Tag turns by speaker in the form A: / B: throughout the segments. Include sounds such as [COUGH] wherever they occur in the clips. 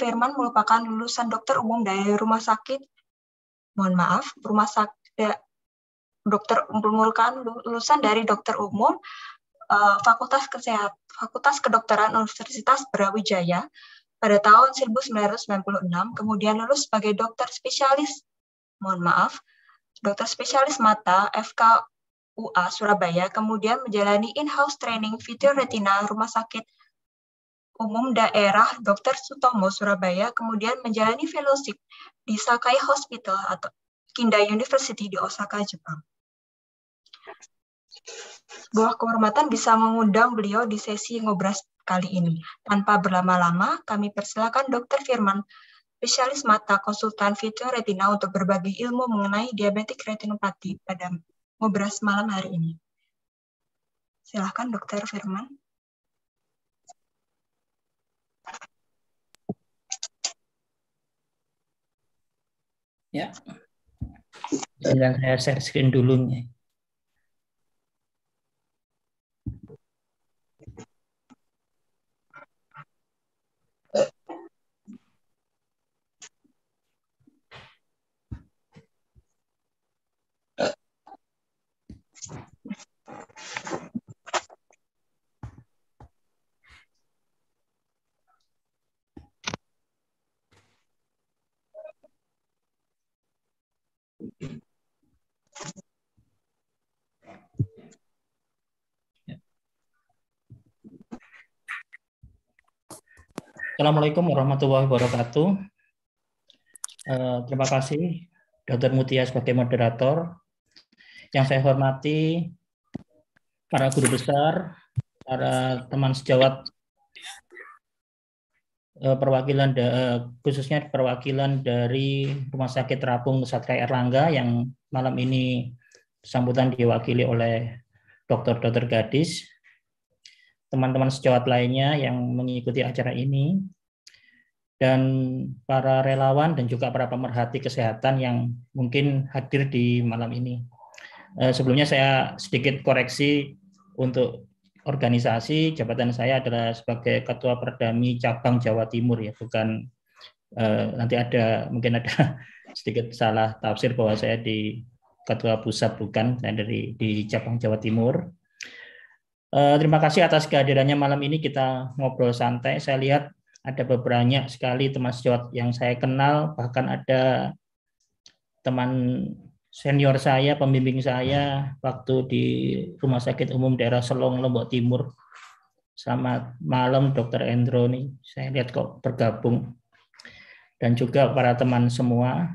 A: Firman merupakan lulusan dokter umum dari rumah sakit, mohon maaf, rumah sakit dokter merupakan lulusan dari dokter umum uh, Fakultas Kesehatan Fakultas Kedokteran Universitas Brawijaya pada tahun 1996, kemudian lulus sebagai dokter spesialis, mohon maaf, dokter spesialis mata FKUA Surabaya, kemudian menjalani in-house training video retina Rumah Sakit Umum Daerah Dr. Sutomo Surabaya, kemudian menjalani fellowship di Sakai Hospital atau Kindai University di Osaka, Jepang. Sebuah kehormatan bisa mengundang beliau di sesi ngobras kali ini. Tanpa berlama-lama, kami persilakan Dr. Firman, spesialis mata konsultan video retina untuk berbagi ilmu mengenai diabetik retinopati pada ngobras malam hari ini. Silahkan Dr. Firman.
B: Ya. Sedang saya share screen dulu Assalamualaikum warahmatullahi wabarakatuh. Uh, terima kasih Dr. Mutia sebagai moderator. Yang saya hormati para guru besar, para teman sejawat uh, perwakilan uh, khususnya perwakilan dari Rumah Sakit Terapung Nusantara Erlangga yang malam ini sambutan diwakili oleh dokter-dokter gadis teman-teman sejawat lainnya yang mengikuti acara ini, dan para relawan dan juga para pemerhati kesehatan yang mungkin hadir di malam ini. Eh, sebelumnya saya sedikit koreksi untuk organisasi jabatan saya adalah sebagai ketua perdami cabang Jawa Timur ya bukan eh, nanti ada mungkin ada [LAUGHS] sedikit salah tafsir bahwa saya di ketua pusat bukan dari di cabang Jawa Timur Uh, terima kasih atas kehadirannya malam ini kita ngobrol santai. Saya lihat ada beberapa sekali teman sejawat yang saya kenal, bahkan ada teman senior saya, pembimbing saya waktu di Rumah Sakit Umum Daerah Selong, Lombok Timur. Selamat malam Dokter Endro nih, saya lihat kok bergabung. Dan juga para teman semua.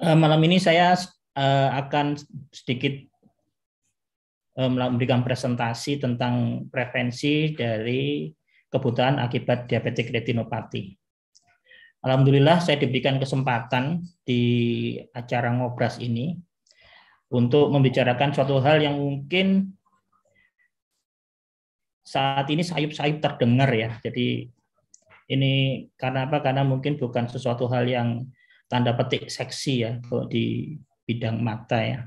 B: Uh, malam ini saya uh, akan sedikit memberikan presentasi tentang prevensi dari kebutaan akibat diabetik retinopati. Alhamdulillah saya diberikan kesempatan di acara ngobras ini untuk membicarakan suatu hal yang mungkin saat ini sayup-sayup terdengar ya. Jadi ini karena apa? Karena mungkin bukan sesuatu hal yang tanda petik seksi ya di bidang mata ya.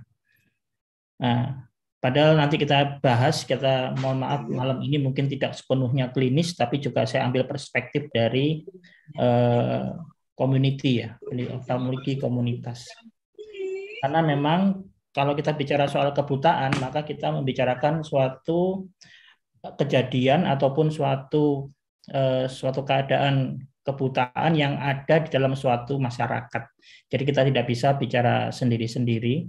B: Nah, Padahal nanti kita bahas, kita mohon maaf malam ini mungkin tidak sepenuhnya klinis, tapi juga saya ambil perspektif dari uh, community ya, memiliki komunitas. Karena memang kalau kita bicara soal kebutaan, maka kita membicarakan suatu kejadian ataupun suatu uh, suatu keadaan kebutaan yang ada di dalam suatu masyarakat. Jadi kita tidak bisa bicara sendiri-sendiri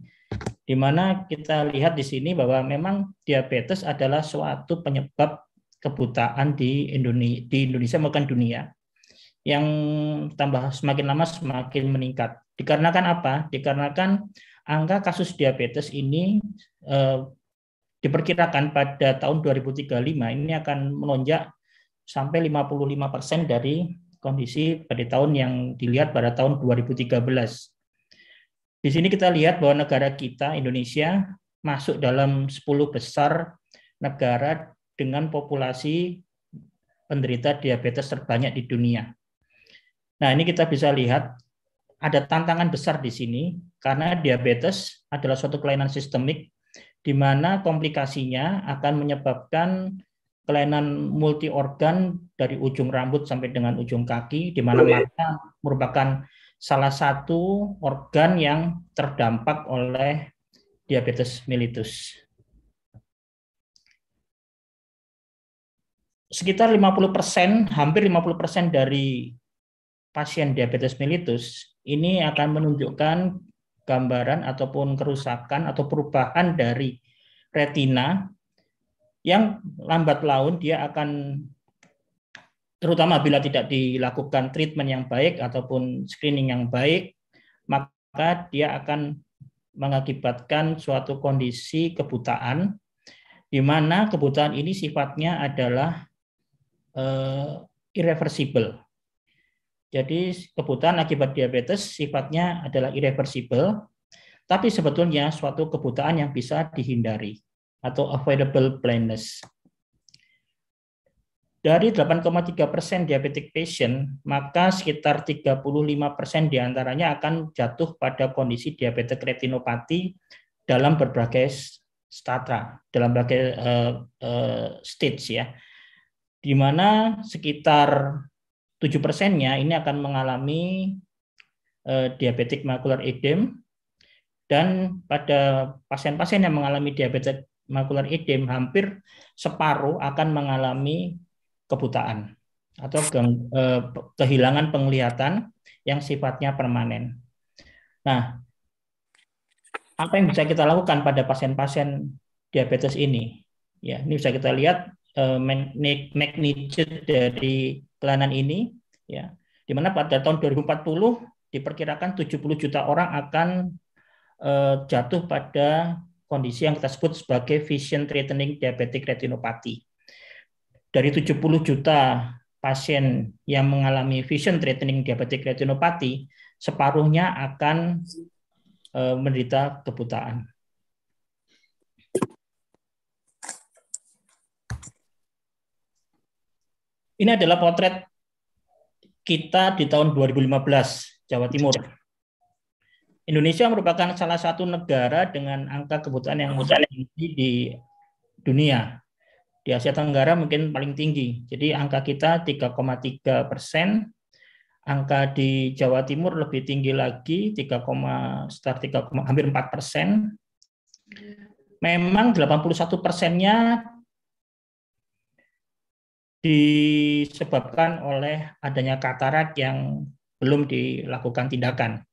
B: di mana kita lihat di sini bahwa memang diabetes adalah suatu penyebab kebutaan di Indonesia, di Indonesia maupun dunia yang tambah semakin lama semakin meningkat. Dikarenakan apa? Dikarenakan angka kasus diabetes ini eh, diperkirakan pada tahun 2035 ini akan melonjak sampai 55 persen dari kondisi pada tahun yang dilihat pada tahun 2013. Di sini kita lihat bahwa negara kita, Indonesia, masuk dalam 10 besar negara dengan populasi penderita diabetes terbanyak di dunia. Nah, ini kita bisa lihat ada tantangan besar di sini karena diabetes adalah suatu kelainan sistemik di mana komplikasinya akan menyebabkan kelainan multi organ dari ujung rambut sampai dengan ujung kaki, di mana mata merupakan salah satu organ yang terdampak oleh diabetes mellitus. Sekitar 50%, hampir 50% dari pasien diabetes mellitus ini akan menunjukkan gambaran ataupun kerusakan atau perubahan dari retina yang lambat laun dia akan terutama bila tidak dilakukan treatment yang baik ataupun screening yang baik, maka dia akan mengakibatkan suatu kondisi kebutaan di mana kebutaan ini sifatnya adalah uh, irreversible. Jadi kebutaan akibat diabetes sifatnya adalah irreversible, tapi sebetulnya suatu kebutaan yang bisa dihindari atau avoidable blindness. Dari 8,3 persen diabetic patient, maka sekitar 35 persen di antaranya akan jatuh pada kondisi diabetes retinopati dalam berbagai statra, dalam berbagai uh, uh, stage ya, di mana sekitar 7 persennya ini akan mengalami uh, diabetic macular edema dan pada pasien-pasien yang mengalami diabetes makular edem hampir separuh akan mengalami kebutaan atau ke, eh, kehilangan penglihatan yang sifatnya permanen. Nah, apa yang bisa kita lakukan pada pasien-pasien diabetes ini? Ya, ini bisa kita lihat eh, magnitude dari kelainan ini, ya, di mana pada tahun 2040 diperkirakan 70 juta orang akan eh, jatuh pada kondisi yang kita sebut sebagai vision threatening diabetic retinopathy. Dari 70 juta pasien yang mengalami vision threatening diabetic retinopathy, separuhnya akan e, menderita kebutaan. Ini adalah potret kita di tahun 2015 Jawa Timur. Indonesia merupakan salah satu negara dengan angka kebutuhan yang tinggi di dunia. Di Asia Tenggara mungkin paling tinggi. Jadi angka kita 3,3 persen. Angka di Jawa Timur lebih tinggi lagi, 3, start 3, hampir 4 persen. Memang 81 persennya disebabkan oleh adanya katarak yang belum dilakukan tindakan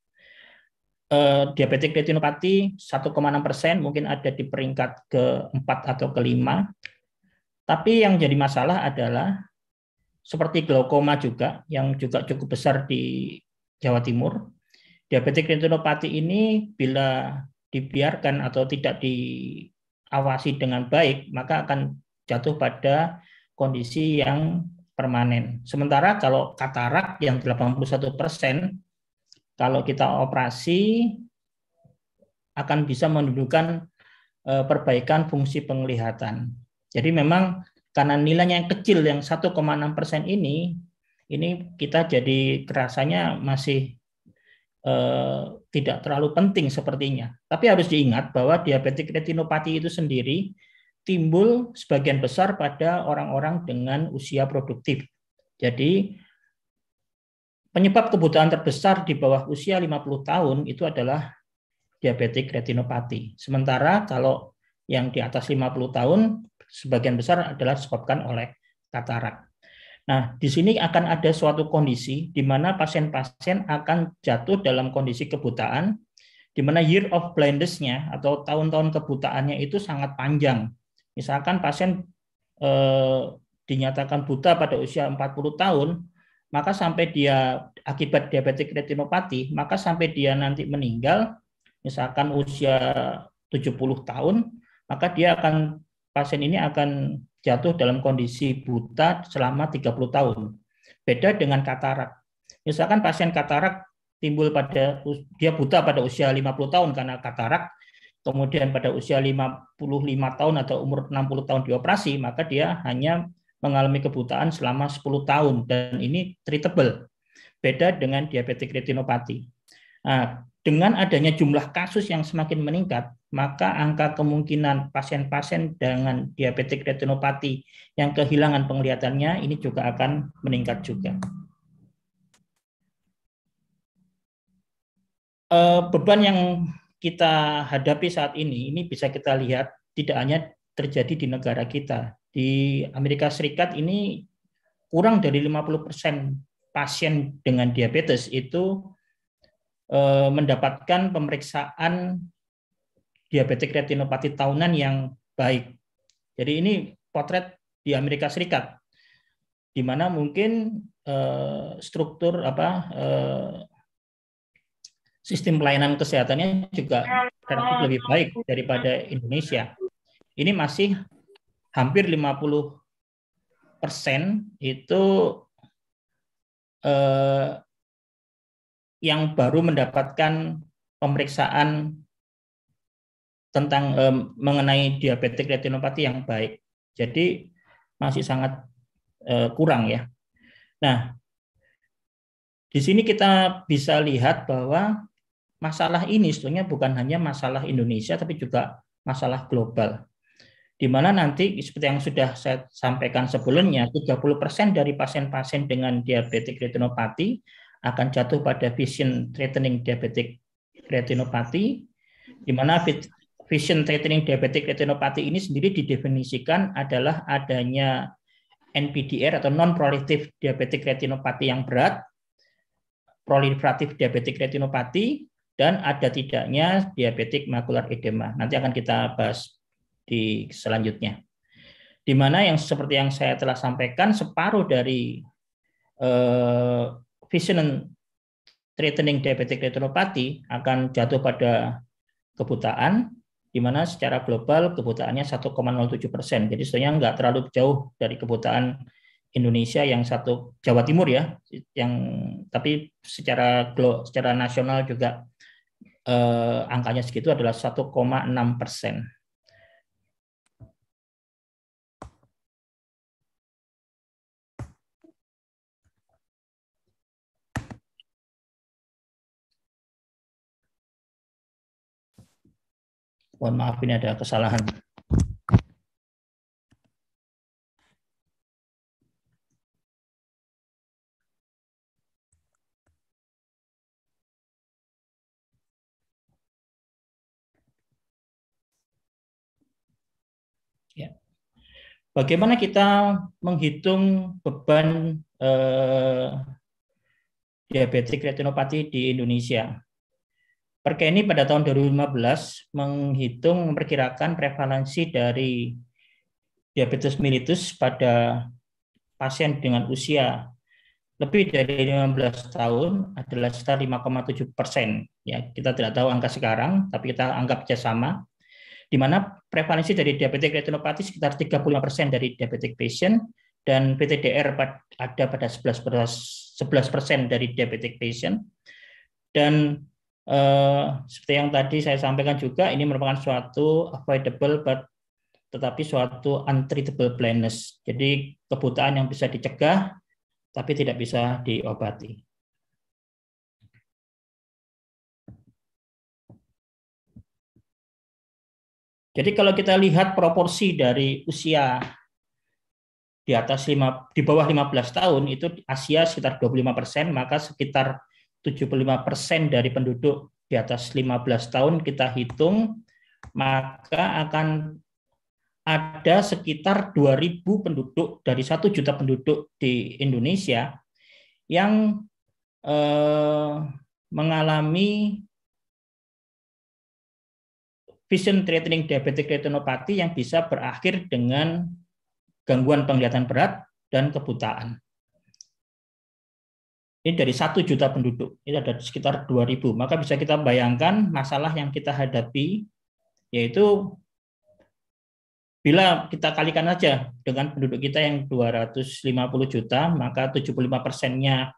B: eh, diabetik retinopati 1,6 persen mungkin ada di peringkat keempat atau kelima. Tapi yang jadi masalah adalah seperti glaukoma juga yang juga cukup besar di Jawa Timur. Diabetik retinopati ini bila dibiarkan atau tidak diawasi dengan baik, maka akan jatuh pada kondisi yang permanen. Sementara kalau katarak yang 81 persen kalau kita operasi akan bisa menunjukkan eh, perbaikan fungsi penglihatan. Jadi memang karena nilainya yang kecil yang 1,6 persen ini, ini kita jadi kerasanya masih eh, tidak terlalu penting sepertinya. Tapi harus diingat bahwa diabetik retinopati itu sendiri timbul sebagian besar pada orang-orang dengan usia produktif. Jadi Penyebab kebutaan terbesar di bawah usia 50 tahun itu adalah diabetik retinopati. Sementara kalau yang di atas 50 tahun sebagian besar adalah disebabkan oleh katarak. Nah, di sini akan ada suatu kondisi di mana pasien-pasien akan jatuh dalam kondisi kebutaan, di mana year of blindness-nya atau tahun-tahun kebutaannya itu sangat panjang. Misalkan pasien eh, dinyatakan buta pada usia 40 tahun, maka sampai dia akibat diabetik retinopati, maka sampai dia nanti meninggal, misalkan usia 70 tahun, maka dia akan pasien ini akan jatuh dalam kondisi buta selama 30 tahun. Beda dengan katarak. Misalkan pasien katarak timbul pada dia buta pada usia 50 tahun karena katarak, kemudian pada usia 55 tahun atau umur 60 tahun dioperasi, maka dia hanya mengalami kebutaan selama 10 tahun dan ini treatable. Beda dengan diabetik retinopati. Nah, dengan adanya jumlah kasus yang semakin meningkat, maka angka kemungkinan pasien-pasien dengan diabetik retinopati yang kehilangan penglihatannya ini juga akan meningkat juga. Eh, beban yang kita hadapi saat ini, ini bisa kita lihat tidak hanya terjadi di negara kita. Di Amerika Serikat ini kurang dari 50% pasien dengan diabetes itu Eh, mendapatkan pemeriksaan diabetik retinopati tahunan yang baik. Jadi ini potret di Amerika Serikat, di mana mungkin uh, struktur apa uh, sistem pelayanan kesehatannya juga relatif lebih baik daripada Indonesia. Ini masih hampir 50 persen itu uh, yang baru mendapatkan pemeriksaan tentang eh, mengenai diabetik retinopati yang baik. Jadi masih sangat eh, kurang ya. Nah, di sini kita bisa lihat bahwa masalah ini sebetulnya bukan hanya masalah Indonesia tapi juga masalah global. Di mana nanti seperti yang sudah saya sampaikan sebelumnya, 30% dari pasien-pasien dengan diabetik retinopati akan jatuh pada vision threatening diabetic retinopathy, di mana vision threatening diabetic retinopathy ini sendiri didefinisikan adalah adanya NPDR atau non-proliferative diabetic retinopathy yang berat, proliferatif diabetic retinopathy, dan ada tidaknya diabetic macular edema. Nanti akan kita bahas di selanjutnya. Di mana yang seperti yang saya telah sampaikan, separuh dari eh, vision threatening diabetic retinopathy akan jatuh pada kebutaan, di mana secara global kebutaannya 1,07 persen. Jadi sebenarnya nggak terlalu jauh dari kebutaan Indonesia yang satu Jawa Timur ya, yang tapi secara secara nasional juga eh, angkanya segitu adalah 1,6 persen. Mohon maaf ini ada kesalahan. Ya. Bagaimana kita menghitung beban eh, diabetik retinopati di Indonesia? Perkeni pada tahun 2015 menghitung memperkirakan prevalensi dari diabetes mellitus pada pasien dengan usia lebih dari 15 tahun adalah sekitar 5,7 persen. Ya, kita tidak tahu angka sekarang, tapi kita anggap saja sama. Di mana prevalensi dari diabetes retinopati sekitar 35 persen dari diabetic patient dan PTDR ada pada 11 persen dari diabetic patient. Dan eh, seperti yang tadi saya sampaikan juga ini merupakan suatu avoidable but tetapi suatu untreatable blindness. Jadi kebutaan yang bisa dicegah tapi tidak bisa diobati. Jadi kalau kita lihat proporsi dari usia di atas 5 di bawah 15 tahun itu Asia sekitar 25 persen, maka sekitar 75% persen dari penduduk di atas 15 tahun kita hitung, maka akan ada sekitar 2.000 penduduk dari 1 juta penduduk di Indonesia yang eh, mengalami vision threatening diabetic retinopathy yang bisa berakhir dengan gangguan penglihatan berat dan kebutaan. Ini dari satu juta penduduk, ini ada sekitar 2000. Maka bisa kita bayangkan masalah yang kita hadapi, yaitu bila kita kalikan saja dengan penduduk kita yang 250 juta, maka 75 persennya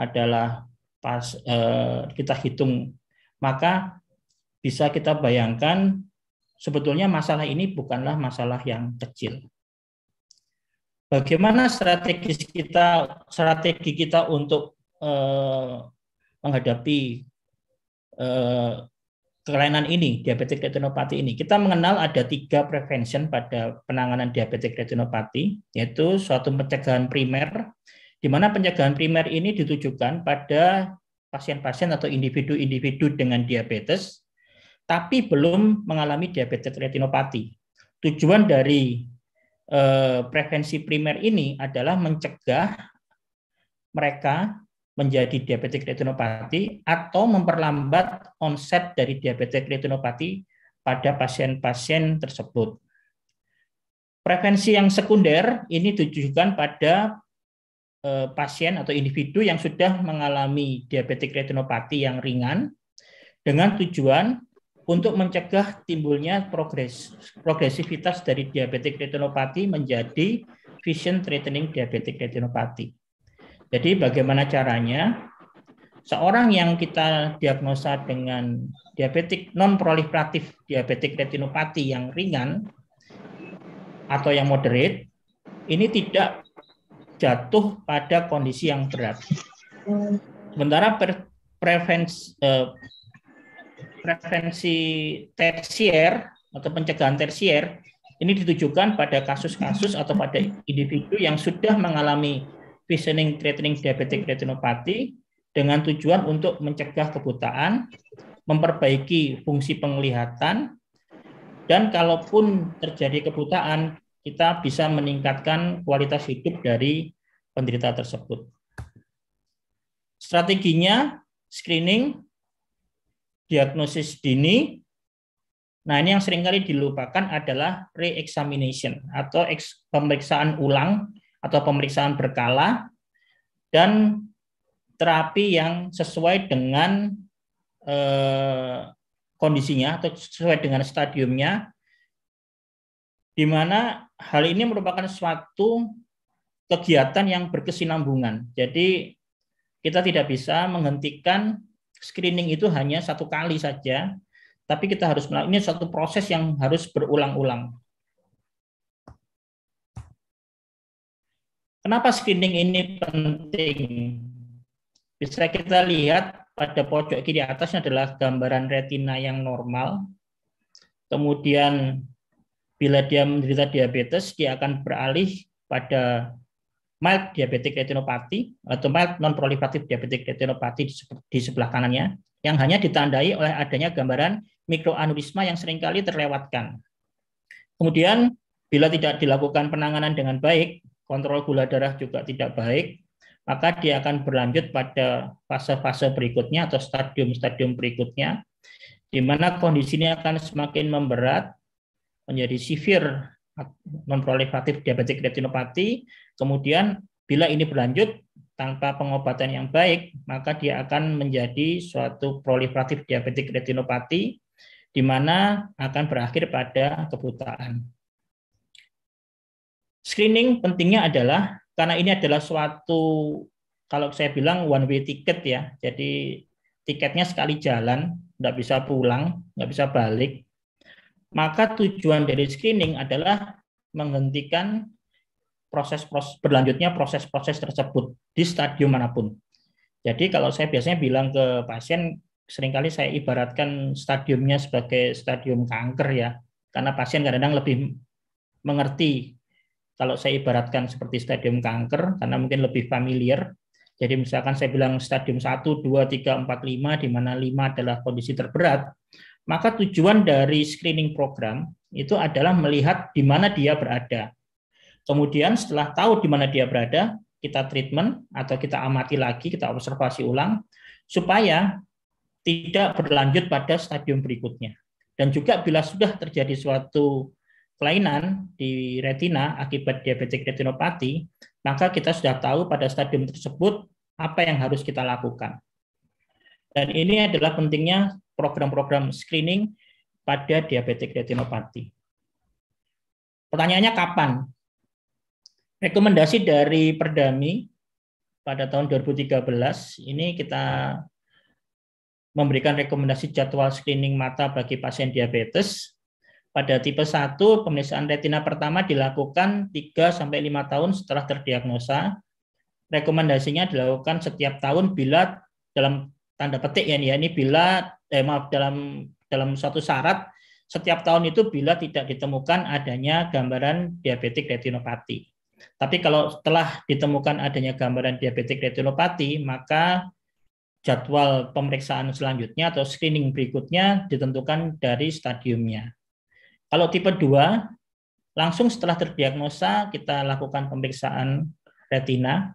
B: adalah pas eh, kita hitung, maka bisa kita bayangkan sebetulnya masalah ini bukanlah masalah yang kecil. Bagaimana strategi kita strategi kita untuk eh, menghadapi eh, kelainan ini, diabetik retinopati ini. Kita mengenal ada tiga prevention pada penanganan diabetik retinopati, yaitu suatu pencegahan primer, di mana pencegahan primer ini ditujukan pada pasien-pasien atau individu-individu dengan diabetes, tapi belum mengalami diabetes retinopati. Tujuan dari eh, prevensi primer ini adalah mencegah mereka menjadi diabetik retinopati atau memperlambat onset dari diabetik retinopati pada pasien-pasien tersebut. Prevensi yang sekunder ini ditujukan pada eh, pasien atau individu yang sudah mengalami diabetik retinopati yang ringan dengan tujuan untuk mencegah timbulnya progres, progresivitas dari diabetik retinopati menjadi vision threatening diabetic retinopati. Jadi bagaimana caranya seorang yang kita diagnosa dengan diabetik non proliferatif diabetik retinopati yang ringan atau yang moderate ini tidak jatuh pada kondisi yang berat. Sementara prevensi, eh, prevensi tersier atau pencegahan tersier ini ditujukan pada kasus-kasus atau pada individu yang sudah mengalami visioning threatening diabetic retinopathy dengan tujuan untuk mencegah kebutaan, memperbaiki fungsi penglihatan, dan kalaupun terjadi kebutaan, kita bisa meningkatkan kualitas hidup dari penderita tersebut. Strateginya screening, diagnosis dini. Nah, ini yang sering kali dilupakan adalah re-examination atau pemeriksaan ulang atau pemeriksaan berkala dan terapi yang sesuai dengan eh, kondisinya atau sesuai dengan stadiumnya di mana hal ini merupakan suatu kegiatan yang berkesinambungan. Jadi kita tidak bisa menghentikan screening itu hanya satu kali saja, tapi kita harus melakukan ini suatu proses yang harus berulang-ulang. Kenapa screening ini penting? Bisa kita lihat pada pojok kiri atasnya adalah gambaran retina yang normal. Kemudian bila dia menderita diabetes, dia akan beralih pada mild diabetic retinopathy atau mild non-proliferative diabetic retinopathy di sebelah kanannya yang hanya ditandai oleh adanya gambaran mikroaneurisma yang sering kali terlewatkan. Kemudian bila tidak dilakukan penanganan dengan baik, kontrol gula darah juga tidak baik, maka dia akan berlanjut pada fase-fase berikutnya atau stadium-stadium berikutnya, di mana kondisinya akan semakin memberat, menjadi severe non-proliferatif diabetic retinopathy. Kemudian bila ini berlanjut tanpa pengobatan yang baik, maka dia akan menjadi suatu proliferatif diabetic retinopathy, di mana akan berakhir pada kebutaan. Screening pentingnya adalah karena ini adalah suatu kalau saya bilang one way ticket ya. Jadi tiketnya sekali jalan, nggak bisa pulang, nggak bisa balik. Maka tujuan dari screening adalah menghentikan proses, proses berlanjutnya proses-proses tersebut di stadium mana pun. Jadi kalau saya biasanya bilang ke pasien, sering kali saya ibaratkan stadiumnya sebagai stadium kanker ya, karena pasien kadang-kadang lebih mengerti kalau saya ibaratkan seperti stadium kanker karena mungkin lebih familiar. Jadi misalkan saya bilang stadium 1, 2, 3, 4, 5 di mana 5 adalah kondisi terberat, maka tujuan dari screening program itu adalah melihat di mana dia berada. Kemudian setelah tahu di mana dia berada, kita treatment atau kita amati lagi, kita observasi ulang supaya tidak berlanjut pada stadium berikutnya. Dan juga bila sudah terjadi suatu kelainan di retina akibat diabetik retinopati, maka kita sudah tahu pada stadium tersebut apa yang harus kita lakukan. Dan ini adalah pentingnya program-program screening pada diabetik retinopati. Pertanyaannya kapan? Rekomendasi dari Perdami pada tahun 2013 ini kita memberikan rekomendasi jadwal screening mata bagi pasien diabetes pada tipe 1, pemeriksaan retina pertama dilakukan 3 sampai 5 tahun setelah terdiagnosa. Rekomendasinya dilakukan setiap tahun bila dalam tanda petik ya, ini bila eh maaf dalam dalam satu syarat setiap tahun itu bila tidak ditemukan adanya gambaran diabetik retinopati. Tapi kalau setelah ditemukan adanya gambaran diabetik retinopati, maka jadwal pemeriksaan selanjutnya atau screening berikutnya ditentukan dari stadiumnya. Kalau tipe 2, langsung setelah terdiagnosa kita lakukan pemeriksaan retina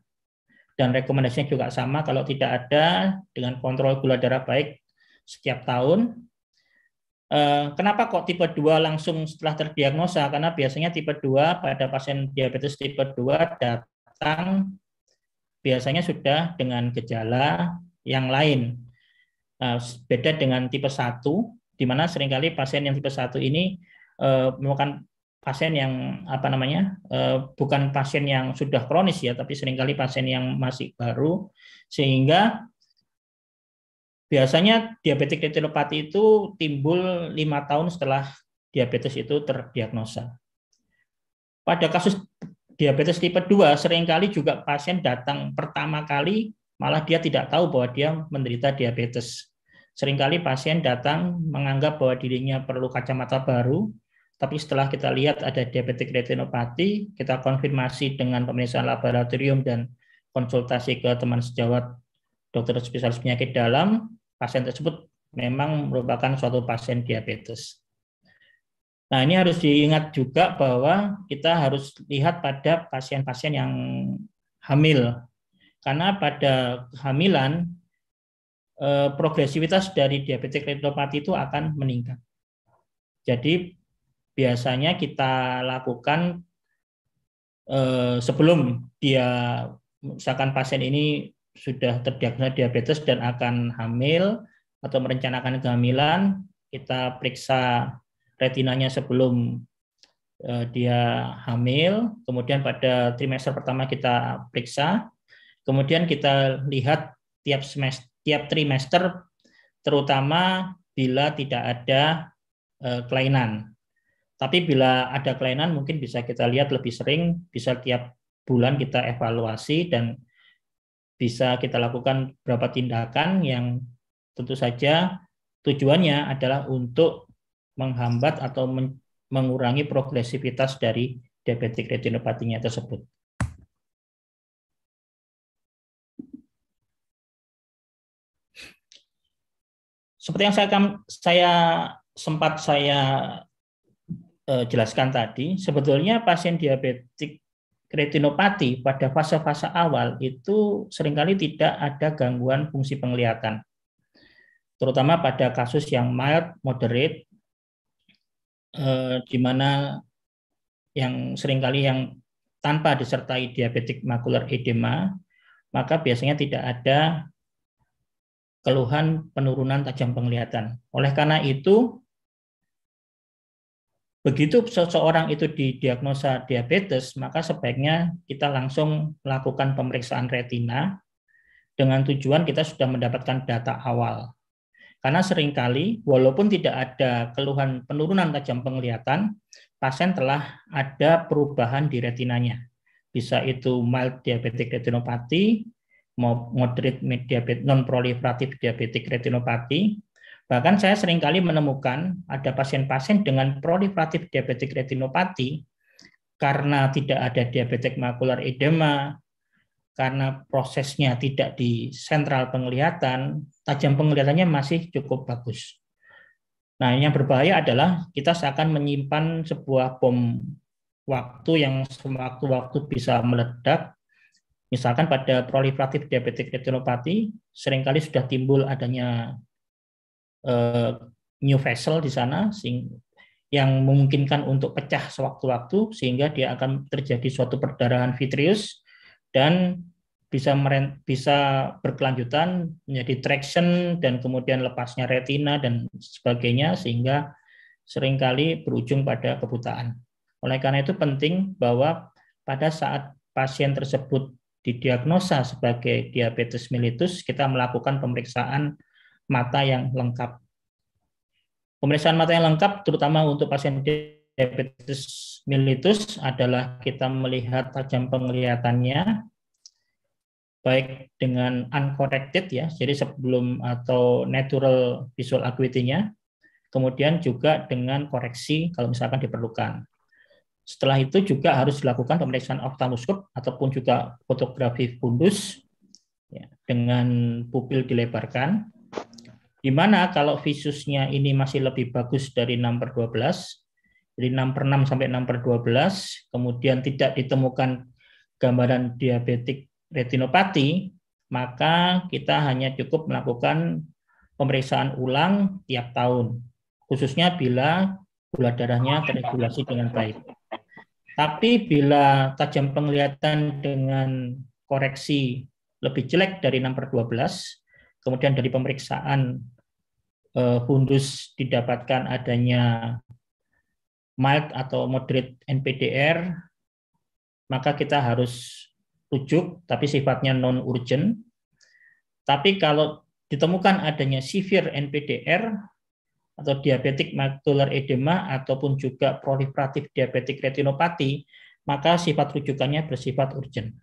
B: dan rekomendasinya juga sama kalau tidak ada dengan kontrol gula darah baik setiap tahun. Eh, kenapa kok tipe 2 langsung setelah terdiagnosa? Karena biasanya tipe 2 pada pasien diabetes tipe 2 datang biasanya sudah dengan gejala yang lain. Uh, beda dengan tipe 1, di mana sering kali pasien yang tipe 1 ini uh, merupakan pasien yang apa namanya uh, bukan pasien yang sudah kronis ya, tapi sering kali pasien yang masih baru, sehingga biasanya diabetik retinopati itu timbul lima tahun setelah diabetes itu terdiagnosa. Pada kasus diabetes tipe 2 sering kali juga pasien datang pertama kali malah dia tidak tahu bahwa dia menderita diabetes. Seringkali pasien datang menganggap bahwa dirinya perlu kacamata baru, tapi setelah kita lihat ada diabetik retinopati, kita konfirmasi dengan pemeriksaan laboratorium dan konsultasi ke teman sejawat dokter spesialis penyakit dalam, pasien tersebut memang merupakan suatu pasien diabetes. Nah, ini harus diingat juga bahwa kita harus lihat pada pasien-pasien yang hamil karena pada kehamilan eh, progresivitas dari diabetes retinopati itu akan meningkat. Jadi biasanya kita lakukan eh, sebelum dia misalkan pasien ini sudah terdiagnosa diabetes dan akan hamil atau merencanakan kehamilan, kita periksa retinanya sebelum eh, dia hamil, kemudian pada trimester pertama kita periksa, Kemudian kita lihat tiap semester, tiap trimester, terutama bila tidak ada eh, kelainan. Tapi bila ada kelainan mungkin bisa kita lihat lebih sering, bisa tiap bulan kita evaluasi dan bisa kita lakukan beberapa tindakan yang tentu saja tujuannya adalah untuk menghambat atau mengurangi progresivitas dari diabetik retinopatinya tersebut. seperti yang saya saya sempat saya uh, jelaskan tadi, sebetulnya pasien diabetik retinopati pada fase-fase awal itu sering kali tidak ada gangguan fungsi penglihatan. Terutama pada kasus yang mild, moderate, uh, di mana yang sering kali yang tanpa disertai diabetik makular edema, maka biasanya tidak ada keluhan penurunan tajam penglihatan. Oleh karena itu, begitu seseorang itu didiagnosa diabetes, maka sebaiknya kita langsung melakukan pemeriksaan retina dengan tujuan kita sudah mendapatkan data awal. Karena sering kali, walaupun tidak ada keluhan penurunan tajam penglihatan, pasien telah ada perubahan di retinanya. Bisa itu mild diabetic retinopati, moderate diabetes non proliferatif diabetik retinopati. Bahkan saya sering kali menemukan ada pasien-pasien dengan proliferatif diabetik retinopati karena tidak ada diabetik makular edema, karena prosesnya tidak di sentral penglihatan, tajam penglihatannya masih cukup bagus. Nah, yang berbahaya adalah kita seakan menyimpan sebuah bom waktu yang sewaktu-waktu bisa meledak Misalkan pada proliferatif diabetik retinopati sering kali sudah timbul adanya uh, new vessel di sana yang memungkinkan untuk pecah sewaktu-waktu sehingga dia akan terjadi suatu perdarahan vitreous dan bisa bisa berkelanjutan menjadi traction dan kemudian lepasnya retina dan sebagainya sehingga sering kali berujung pada kebutaan. Oleh karena itu penting bahwa pada saat pasien tersebut didiagnosa sebagai diabetes mellitus, kita melakukan pemeriksaan mata yang lengkap. Pemeriksaan mata yang lengkap terutama untuk pasien diabetes mellitus adalah kita melihat tajam penglihatannya, baik dengan uncorrected ya, jadi sebelum atau natural visual acuity-nya, kemudian juga dengan koreksi kalau misalkan diperlukan. Setelah itu juga harus dilakukan pemeriksaan ophthalmoscope ataupun juga fotografi fundus ya, dengan pupil dilebarkan. Di mana kalau visusnya ini masih lebih bagus dari 6 per 12, jadi 6 per 6 sampai 6 per 12, kemudian tidak ditemukan gambaran diabetik retinopati, maka kita hanya cukup melakukan pemeriksaan ulang tiap tahun, khususnya bila gula darahnya teregulasi dengan baik. Tapi bila tajam penglihatan dengan koreksi lebih jelek dari 6 per 12, kemudian dari pemeriksaan eh, fundus didapatkan adanya mild atau moderate NPDR, maka kita harus rujuk, tapi sifatnya non-urgent. Tapi kalau ditemukan adanya severe NPDR, atau diabetik makular edema ataupun juga proliferatif diabetik retinopati, maka sifat rujukannya bersifat urgent.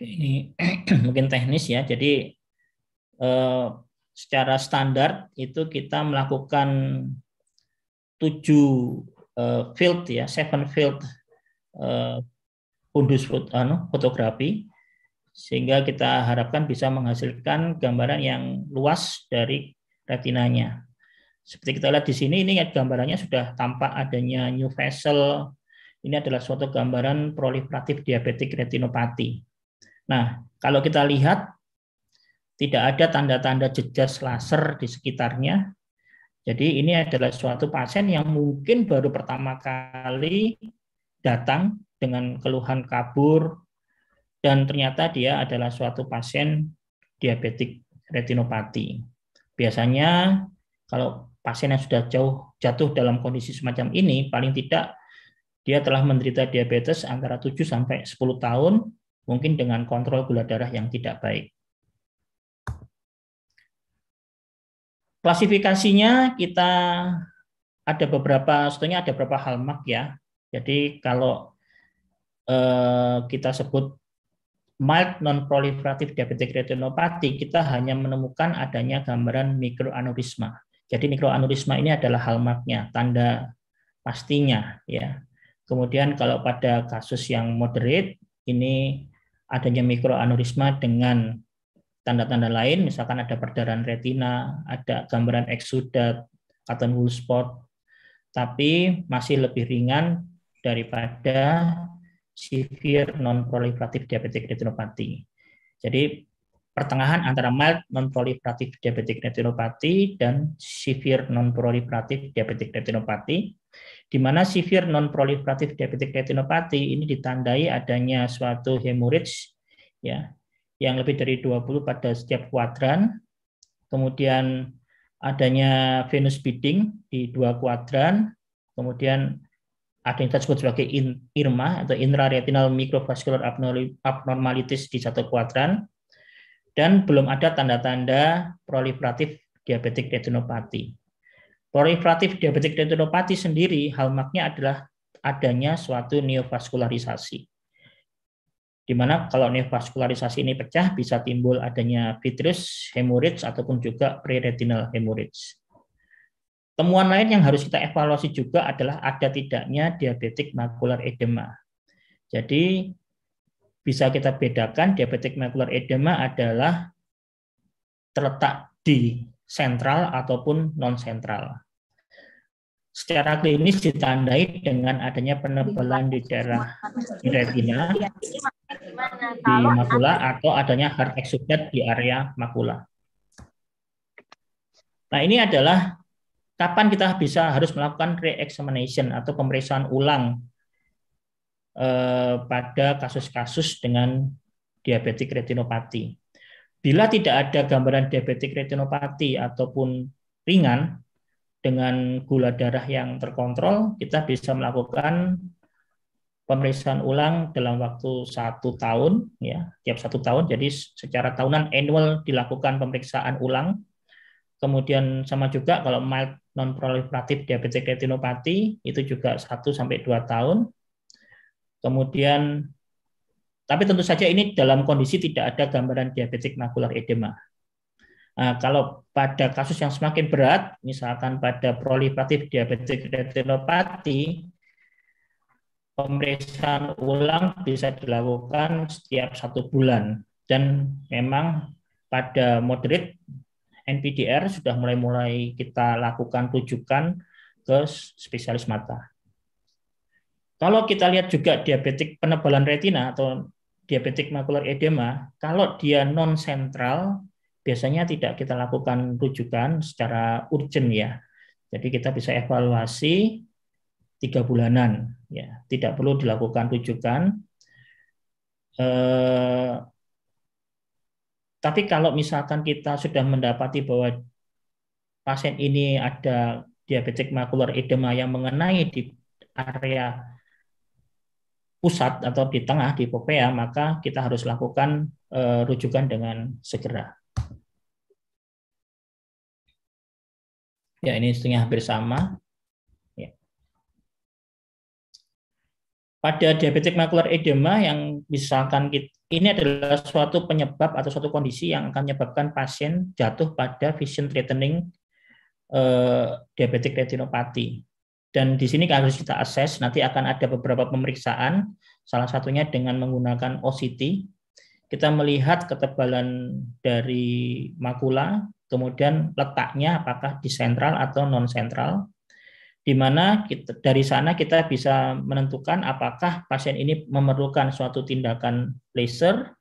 B: Ini [CLEARS THROAT] mungkin teknis ya. Jadi eh, secara standar itu kita melakukan tujuh eh, field ya, seven field eh, fundus fotografi sehingga kita harapkan bisa menghasilkan gambaran yang luas dari retinanya. Seperti kita lihat di sini, ini gambarannya sudah tampak adanya new vessel. Ini adalah suatu gambaran proliferatif diabetik retinopati. Nah, kalau kita lihat, tidak ada tanda-tanda jejas laser di sekitarnya. Jadi ini adalah suatu pasien yang mungkin baru pertama kali datang dengan keluhan kabur, dan ternyata dia adalah suatu pasien diabetik retinopati. Biasanya kalau pasien yang sudah jauh jatuh dalam kondisi semacam ini, paling tidak dia telah menderita diabetes antara 7 sampai 10 tahun, mungkin dengan kontrol gula darah yang tidak baik. Klasifikasinya kita ada beberapa, sebetulnya ada beberapa hallmark ya. Jadi kalau eh, kita sebut mild non-proliferatif diabetic retinopati, kita hanya menemukan adanya gambaran mikroaneurisma. Jadi mikroaneurisma ini adalah hallmarknya, tanda pastinya. ya. Kemudian kalau pada kasus yang moderate, ini adanya mikroaneurisma dengan tanda-tanda lain, misalkan ada perdarahan retina, ada gambaran eksudat, cotton wool spot, tapi masih lebih ringan daripada severe non-proliferative diabetic retinopathy. Jadi pertengahan antara mild non-proliferative diabetic retinopathy dan severe non-proliferative diabetic retinopathy, di mana severe non-proliferative diabetic retinopathy ini ditandai adanya suatu hemorrhage ya yang lebih dari 20 pada setiap kuadran, kemudian adanya venous bleeding di dua kuadran, kemudian ada yang kita sebut sebagai IRMA atau intraretinal microvascular abnormalities di satu kuadran. Dan belum ada tanda-tanda proliferatif diabetik retinopati. Proliferatif diabetik retinopati sendiri hallmarknya adalah adanya suatu neovaskularisasi. Di mana kalau neovaskularisasi ini pecah bisa timbul adanya vitreous hemorrhage ataupun juga preretinal hemorrhage. Temuan lain yang harus kita evaluasi juga adalah ada tidaknya diabetik makular edema. Jadi bisa kita bedakan diabetik makular edema adalah terletak di sentral ataupun non sentral. Secara klinis ditandai dengan adanya penebalan di daerah retina, di makula atau adanya hard exudate di area makula. Nah ini adalah kapan kita bisa harus melakukan re-examination atau pemeriksaan ulang eh, pada kasus-kasus dengan diabetik retinopati. Bila tidak ada gambaran diabetik retinopati ataupun ringan dengan gula darah yang terkontrol, kita bisa melakukan pemeriksaan ulang dalam waktu satu tahun, ya tiap satu tahun. Jadi secara tahunan annual dilakukan pemeriksaan ulang Kemudian sama juga kalau mild non proliferatif diabetes retinopati itu juga 1 sampai 2 tahun. Kemudian tapi tentu saja ini dalam kondisi tidak ada gambaran diabetes makular edema. Nah, kalau pada kasus yang semakin berat, misalkan pada proliferatif diabetes retinopati, pemeriksaan ulang bisa dilakukan setiap satu bulan. Dan memang pada moderate NPDR sudah mulai-mulai kita lakukan rujukan ke spesialis mata. Kalau kita lihat juga diabetik penebalan retina atau diabetik makular edema, kalau dia non sentral biasanya tidak kita lakukan rujukan secara urgent ya. Jadi kita bisa evaluasi tiga bulanan ya, tidak perlu dilakukan rujukan. Eh, tapi kalau misalkan kita sudah mendapati bahwa pasien ini ada diabetes makular edema yang mengenai di area pusat atau di tengah di popea, maka kita harus lakukan uh, rujukan dengan segera. Ya, ini setengah hampir sama. pada diabetes makular edema yang misalkan kita, ini adalah suatu penyebab atau suatu kondisi yang akan menyebabkan pasien jatuh pada vision threatening eh, diabetic retinopati. Dan di sini harus kita akses, nanti akan ada beberapa pemeriksaan, salah satunya dengan menggunakan OCT. Kita melihat ketebalan dari makula, kemudian letaknya apakah di sentral atau non sentral di mana kita, dari sana kita bisa menentukan apakah pasien ini memerlukan suatu tindakan laser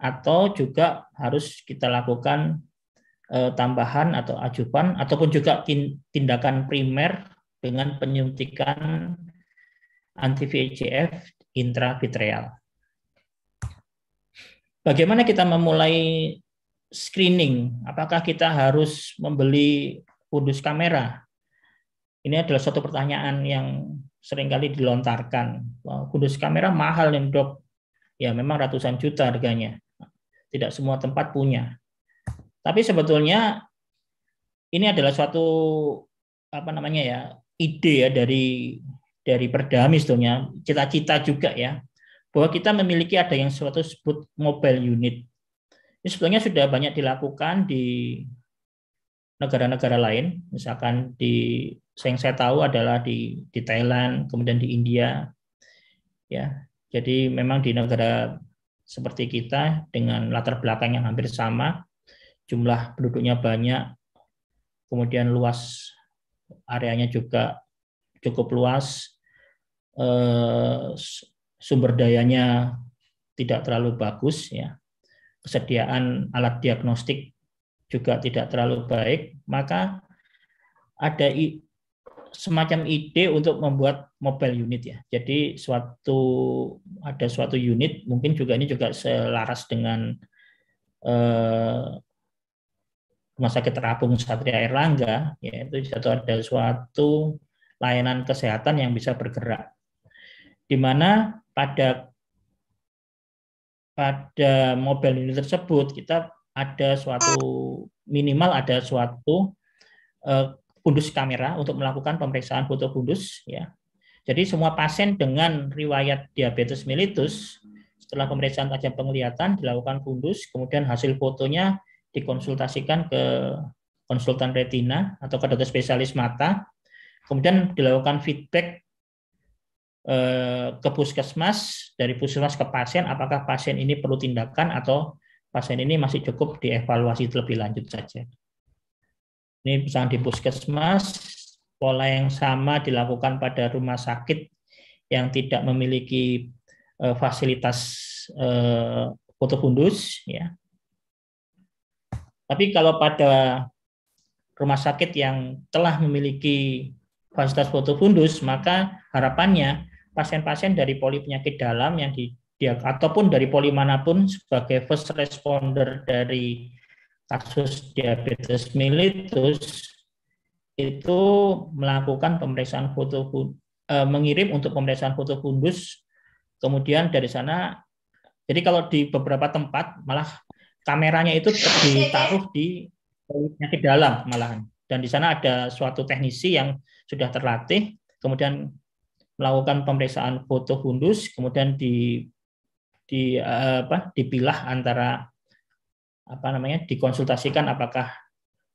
B: atau juga harus kita lakukan eh, tambahan atau ajupan ataupun juga tindakan primer dengan penyuntikan anti VEGF intravitreal. Bagaimana kita memulai screening? Apakah kita harus membeli kudus kamera ini adalah suatu pertanyaan yang sering kali dilontarkan. Kudus kamera mahal nih dok. Ya memang ratusan juta harganya. Tidak semua tempat punya. Tapi sebetulnya ini adalah suatu apa namanya ya ide ya dari dari Perdami sebetulnya cita-cita juga ya bahwa kita memiliki ada yang suatu sebut mobile unit. Ini sebetulnya sudah banyak dilakukan di negara-negara lain, misalkan di yang saya tahu adalah di di Thailand, kemudian di India, ya. Jadi memang di negara seperti kita dengan latar belakang yang hampir sama, jumlah penduduknya banyak, kemudian luas areanya juga cukup luas, eh, sumber dayanya tidak terlalu bagus, ya. Kesediaan alat diagnostik juga tidak terlalu baik, maka ada semacam ide untuk membuat mobile unit ya. Jadi suatu ada suatu unit mungkin juga ini juga selaras dengan eh, Rumah Sakit Terapung Satria Erlangga, yaitu satu ada suatu layanan kesehatan yang bisa bergerak, di mana pada pada mobile unit tersebut kita ada suatu minimal ada suatu uh, kamera untuk melakukan pemeriksaan foto kudus ya. Jadi semua pasien dengan riwayat diabetes mellitus setelah pemeriksaan tajam penglihatan dilakukan kudus, kemudian hasil fotonya dikonsultasikan ke konsultan retina atau ke dokter spesialis mata, kemudian dilakukan feedback eh, ke puskesmas dari puskesmas ke pasien apakah pasien ini perlu tindakan atau pasien ini masih cukup dievaluasi terlebih lanjut saja. Ini misalnya di puskesmas, pola yang sama dilakukan pada rumah sakit yang tidak memiliki uh, fasilitas uh, foto fundus, ya. Tapi kalau pada rumah sakit yang telah memiliki fasilitas foto fundus, maka harapannya pasien-pasien dari poli penyakit dalam yang di dia ataupun dari poli mana pun sebagai first responder dari kasus diabetes mellitus itu melakukan pemeriksaan foto eh, mengirim untuk pemeriksaan foto fundus kemudian dari sana jadi kalau di beberapa tempat malah kameranya itu ditaruh di penyakit dalam malahan. Dan di sana ada suatu teknisi yang sudah terlatih, kemudian melakukan pemeriksaan foto fundus, kemudian di di apa dipilah antara apa namanya dikonsultasikan apakah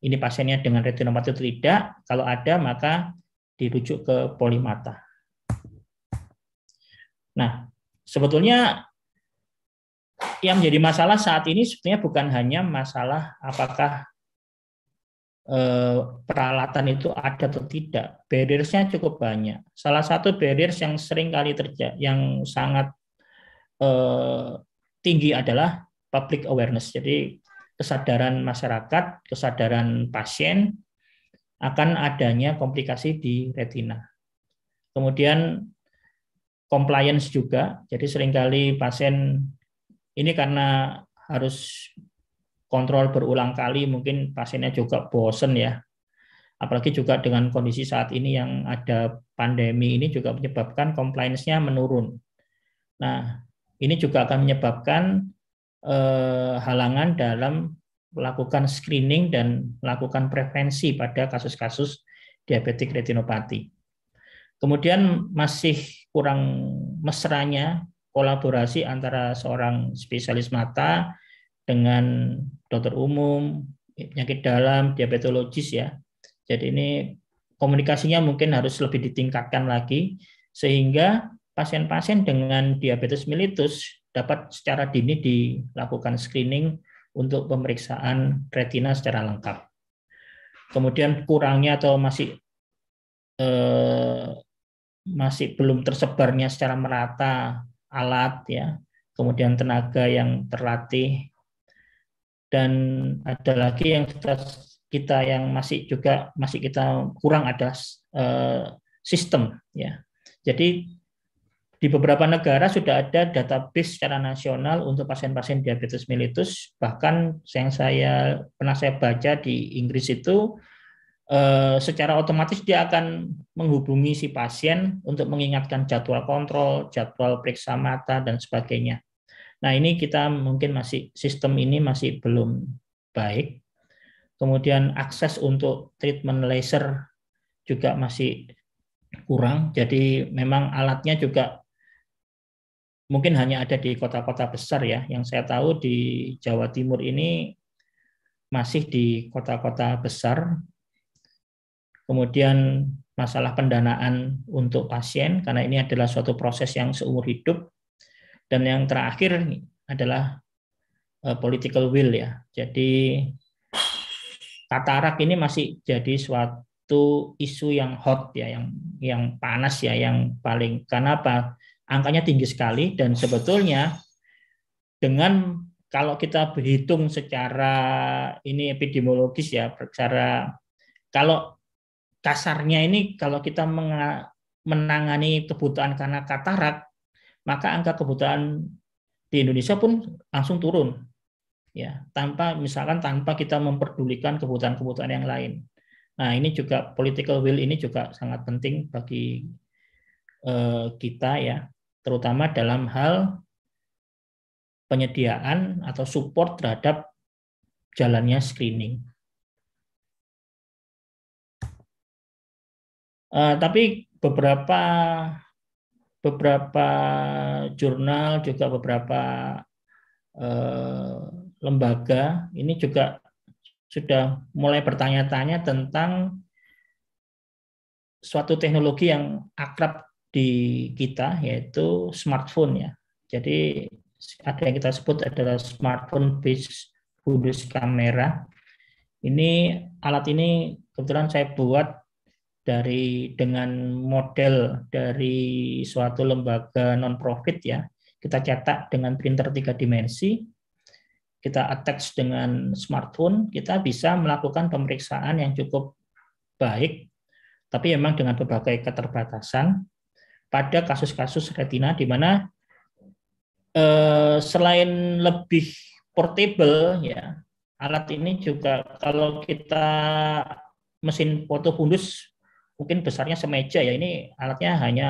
B: ini pasiennya dengan retinopati atau tidak. Kalau ada maka dirujuk ke polimata. Nah, sebetulnya yang menjadi masalah saat ini sebenarnya bukan hanya masalah apakah eh, peralatan itu ada atau tidak. Barriersnya cukup banyak. Salah satu barriers yang sering kali terjadi, yang sangat eh, tinggi adalah public awareness. Jadi kesadaran masyarakat, kesadaran pasien akan adanya komplikasi di retina. Kemudian compliance juga. Jadi sering kali pasien ini karena harus kontrol berulang kali, mungkin pasiennya juga bosen ya. Apalagi juga dengan kondisi saat ini yang ada pandemi ini juga menyebabkan compliance-nya menurun. Nah, ini juga akan menyebabkan eh, halangan dalam melakukan screening dan melakukan prevensi pada kasus-kasus diabetik retinopati. Kemudian masih kurang mesranya kolaborasi antara seorang spesialis mata dengan dokter umum, penyakit dalam, diabetologis ya. Jadi ini komunikasinya mungkin harus lebih ditingkatkan lagi sehingga pasien-pasien dengan diabetes mellitus dapat secara dini dilakukan screening untuk pemeriksaan retina secara lengkap. Kemudian kurangnya atau masih eh, masih belum tersebarnya secara merata alat ya, kemudian tenaga yang terlatih dan ada lagi yang kita, kita yang masih juga masih kita kurang ada uh, sistem ya. Jadi di beberapa negara sudah ada database secara nasional untuk pasien-pasien diabetes mellitus. Bahkan yang saya pernah saya baca di Inggris itu eh, secara otomatis dia akan menghubungi si pasien untuk mengingatkan jadwal kontrol, jadwal periksa mata dan sebagainya. Nah ini kita mungkin masih sistem ini masih belum baik. Kemudian akses untuk treatment laser juga masih kurang. Jadi memang alatnya juga mungkin hanya ada di kota-kota besar ya. Yang saya tahu di Jawa Timur ini masih di kota-kota besar. Kemudian masalah pendanaan untuk pasien karena ini adalah suatu proses yang seumur hidup. Dan yang terakhir adalah uh, political will ya. Jadi katarak ini masih jadi suatu isu yang hot ya, yang yang panas ya, yang paling karena apa? angkanya tinggi sekali dan sebetulnya dengan kalau kita berhitung secara ini epidemiologis ya, secara kalau kasarnya ini kalau kita menangani kebutuhan karena katarak, maka angka kebutuhan di Indonesia pun langsung turun. Ya, tanpa misalkan tanpa kita memperdulikan kebutuhan-kebutuhan yang lain. Nah, ini juga political will ini juga sangat penting bagi eh, kita ya terutama dalam hal penyediaan atau support terhadap jalannya screening. Uh, tapi beberapa beberapa jurnal juga beberapa uh, lembaga ini juga sudah mulai bertanya-tanya tentang suatu teknologi yang akrab di kita yaitu smartphone ya. Jadi ada yang kita sebut adalah smartphone based fundus kamera. Ini alat ini kebetulan saya buat dari dengan model dari suatu lembaga non profit ya. Kita cetak dengan printer tiga dimensi. Kita attach dengan smartphone, kita bisa melakukan pemeriksaan yang cukup baik, tapi memang dengan berbagai keterbatasan pada kasus-kasus retina di mana eh, selain lebih portable ya alat ini juga kalau kita mesin foto fundus mungkin besarnya semeja ya. Ini alatnya hanya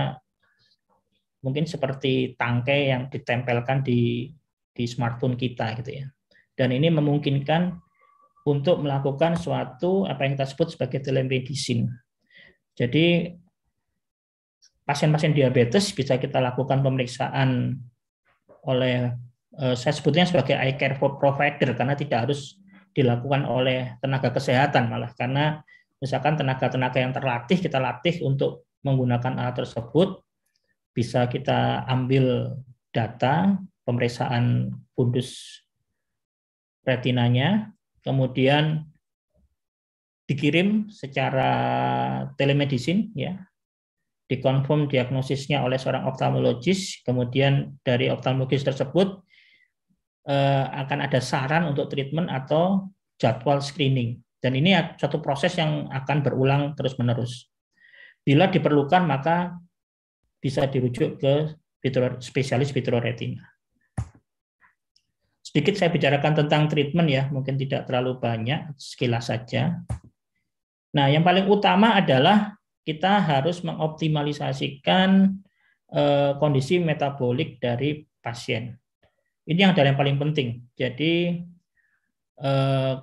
B: mungkin seperti tangkai yang ditempelkan di di smartphone kita gitu ya. Dan ini memungkinkan untuk melakukan suatu apa yang kita sebut sebagai telemedicine. Jadi pasien-pasien diabetes bisa kita lakukan pemeriksaan oleh eh, saya sebutnya sebagai eye care provider karena tidak harus dilakukan oleh tenaga kesehatan malah. Karena misalkan tenaga-tenaga yang terlatih kita latih untuk menggunakan alat tersebut bisa kita ambil data pemeriksaan fundus retinanya kemudian dikirim secara telemedicine ya. Dikonfirm diagnosisnya oleh seorang oftalmologis kemudian dari oftalmologis tersebut eh, akan ada saran untuk treatment atau jadwal screening dan ini satu proses yang akan berulang terus menerus bila diperlukan maka bisa dirujuk ke spesialis vitreoretina Sedikit saya bicarakan tentang treatment ya, mungkin tidak terlalu banyak, sekilas saja. Nah, yang paling utama adalah kita harus mengoptimalisasikan eh, kondisi metabolik dari pasien. Ini yang adalah yang paling penting. Jadi eh,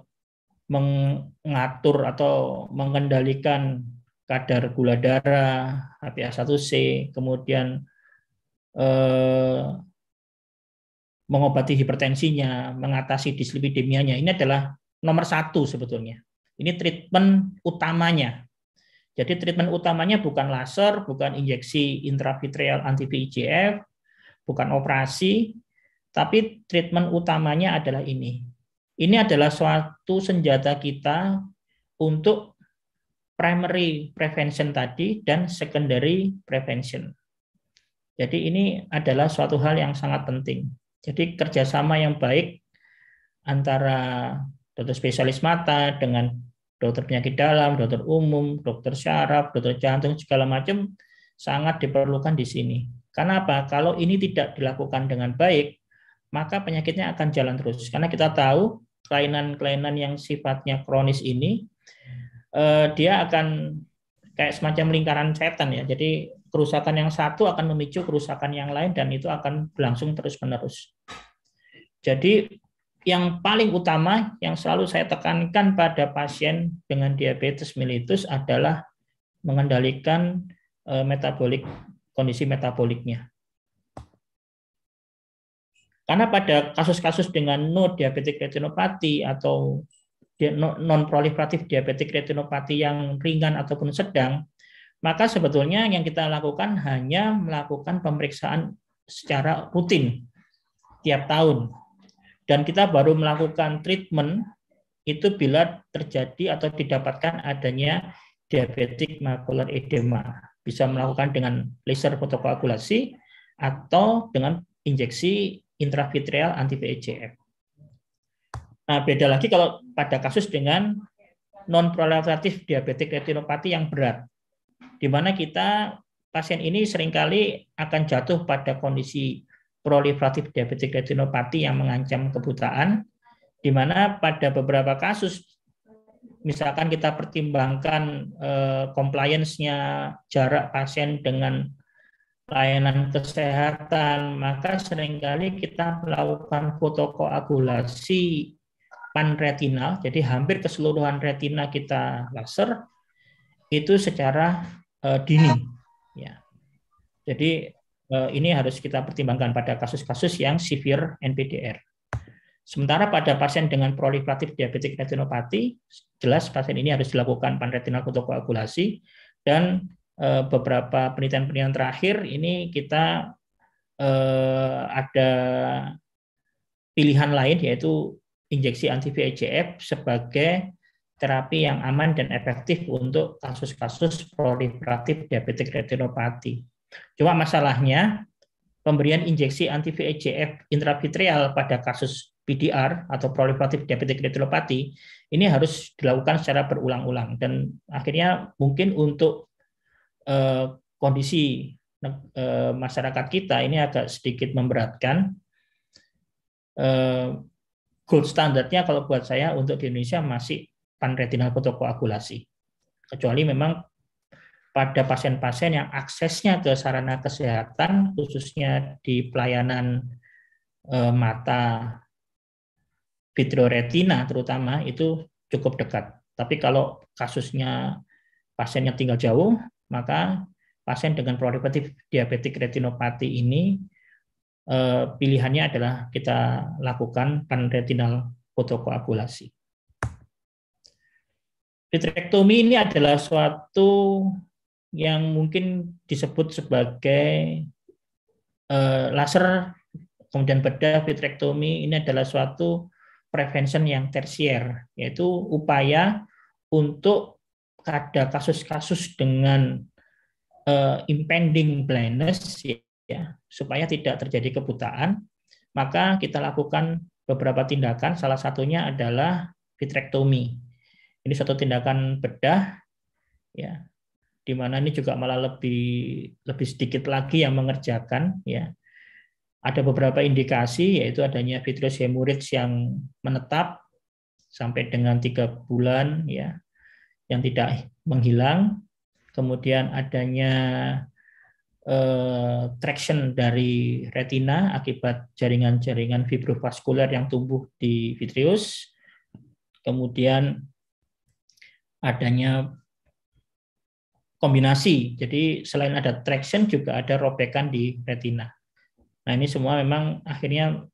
B: mengatur atau mengendalikan kadar gula darah, HbA1c, kemudian eh, mengobati hipertensinya, mengatasi dislipidemianya. Ini adalah nomor satu sebetulnya. Ini treatment utamanya. Jadi treatment utamanya bukan laser, bukan injeksi intravitreal anti-VEGF, bukan operasi, tapi treatment utamanya adalah ini. Ini adalah suatu senjata kita untuk primary prevention tadi dan secondary prevention. Jadi ini adalah suatu hal yang sangat penting. Jadi kerjasama yang baik antara dokter spesialis mata dengan dokter penyakit dalam, dokter umum, dokter syaraf, dokter jantung segala macam sangat diperlukan di sini. Karena apa? Kalau ini tidak dilakukan dengan baik, maka penyakitnya akan jalan terus. Karena kita tahu kelainan-kelainan yang sifatnya kronis ini eh, dia akan kayak semacam lingkaran setan ya. Jadi kerusakan yang satu akan memicu kerusakan yang lain dan itu akan berlangsung terus-menerus. Jadi yang paling utama yang selalu saya tekankan pada pasien dengan diabetes mellitus adalah mengendalikan eh, metabolik kondisi metaboliknya. Karena pada kasus-kasus dengan no diabetic retinopati atau non proliferatif diabetic retinopati yang ringan ataupun sedang, maka sebetulnya yang kita lakukan hanya melakukan pemeriksaan secara rutin tiap tahun. Dan kita baru melakukan treatment itu bila terjadi atau didapatkan adanya diabetik macular edema. Bisa melakukan dengan laser fotokoagulasi atau dengan injeksi intravitreal anti-VEGF. Nah, beda lagi kalau pada kasus dengan non-proliferatif diabetik retinopati yang berat di mana kita pasien ini sering kali akan jatuh pada kondisi proliferatif diabetik retinopati yang mengancam kebutaan, di mana pada beberapa kasus misalkan kita pertimbangkan eh, compliance-nya jarak pasien dengan layanan kesehatan, maka sering kali kita melakukan fotokoagulasi panretinal, jadi hampir keseluruhan retina kita laser, itu secara uh, dini. Ya. Jadi uh, ini harus kita pertimbangkan pada kasus-kasus yang severe NPDR. Sementara pada pasien dengan proliferatif diabetik retinopati, jelas pasien ini harus dilakukan panretinal fotokoagulasi dan beberapa penelitian-penelitian terakhir ini kita uh, ada pilihan lain yaitu injeksi anti VEGF sebagai terapi yang aman dan efektif untuk kasus-kasus proliferatif diabetik retinopati. Cuma masalahnya pemberian injeksi anti VEGF intravitreal pada kasus PDR atau proliferatif diabetik retinopati ini harus dilakukan secara berulang-ulang dan akhirnya mungkin untuk eh, kondisi eh, masyarakat kita ini agak sedikit memberatkan. Eh, gold standarnya kalau buat saya untuk di Indonesia masih panretinal fotokoagulasi. Kecuali memang pada pasien-pasien yang aksesnya ke sarana kesehatan, khususnya di pelayanan e, mata vitreoretina terutama, itu cukup dekat. Tapi kalau kasusnya pasiennya tinggal jauh, maka pasien dengan proliferatif diabetik retinopati ini eh, pilihannya adalah kita lakukan panretinal fotokoagulasi. Vitrektomi ini adalah suatu yang mungkin disebut sebagai eh, laser kemudian bedah vitrektomi ini adalah suatu prevention yang tersier yaitu upaya untuk ada kasus-kasus dengan uh, impending blindness ya supaya tidak terjadi kebutaan maka kita lakukan beberapa tindakan. Salah satunya adalah vitrektomi ini suatu tindakan bedah ya di mana ini juga malah lebih lebih sedikit lagi yang mengerjakan ya. Ada beberapa indikasi yaitu adanya vitreous hemorrhage yang menetap sampai dengan tiga bulan ya yang tidak menghilang. Kemudian adanya eh, traction dari retina akibat jaringan-jaringan fibrovaskular yang tumbuh di vitreous. Kemudian adanya kombinasi. Jadi selain ada traction juga ada robekan di retina. Nah ini semua memang akhirnya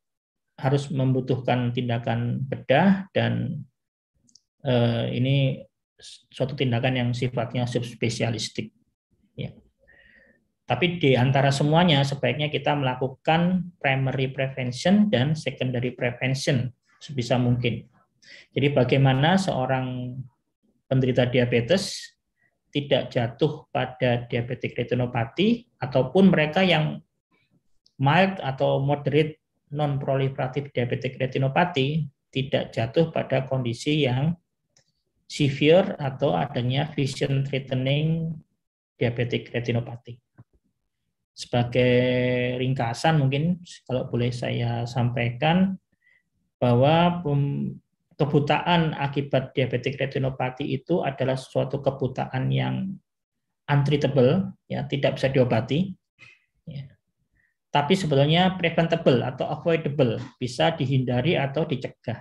B: harus membutuhkan tindakan bedah dan eh, ini suatu tindakan yang sifatnya subspesialistik. Ya. Tapi di antara semuanya sebaiknya kita melakukan primary prevention dan secondary prevention sebisa mungkin. Jadi bagaimana seorang penderita diabetes tidak jatuh pada diabetik retinopati ataupun mereka yang mild atau moderate non-proliferatif diabetic retinopati tidak jatuh pada kondisi yang severe atau adanya vision threatening diabetic retinopati. Sebagai ringkasan mungkin kalau boleh saya sampaikan bahwa kebutaan akibat diabetic retinopati itu adalah suatu kebutaan yang untreatable, ya tidak bisa diobati. Ya tapi sebetulnya preventable atau avoidable, bisa dihindari atau dicegah.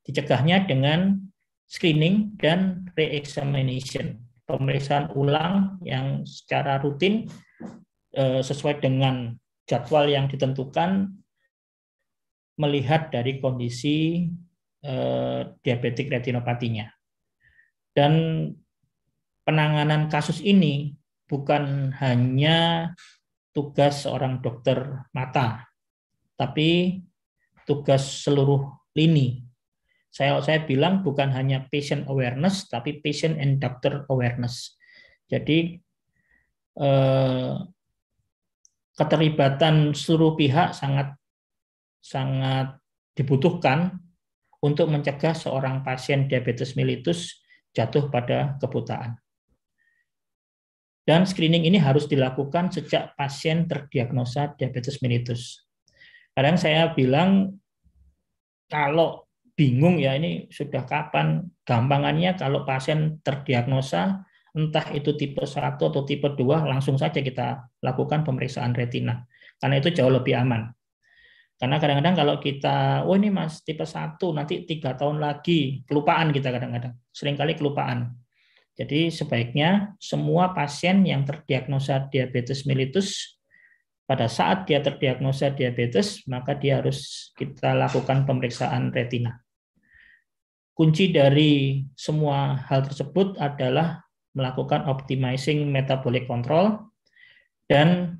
B: Dicegahnya dengan screening dan re-examination, pemeriksaan ulang yang secara rutin eh, sesuai dengan jadwal yang ditentukan melihat dari kondisi eh, diabetik retinopatinya. Dan penanganan kasus ini bukan hanya tugas seorang dokter mata, tapi tugas seluruh lini. Saya saya bilang bukan hanya patient awareness, tapi patient and doctor awareness. Jadi eh, keterlibatan seluruh pihak sangat sangat dibutuhkan untuk mencegah seorang pasien diabetes mellitus jatuh pada kebutaan. Dan screening ini harus dilakukan sejak pasien terdiagnosa diabetes mellitus. Kadang saya bilang kalau bingung ya ini sudah kapan? Gampangannya kalau pasien terdiagnosa entah itu tipe 1 atau tipe 2 langsung saja kita lakukan pemeriksaan retina. Karena itu jauh lebih aman. Karena kadang-kadang kalau kita, oh ini mas tipe 1 nanti tiga tahun lagi. Kelupaan kita kadang-kadang. Seringkali kelupaan. Jadi sebaiknya semua pasien yang terdiagnosa diabetes mellitus pada saat dia terdiagnosa diabetes maka dia harus kita lakukan pemeriksaan retina. Kunci dari semua hal tersebut adalah melakukan optimizing metabolic control dan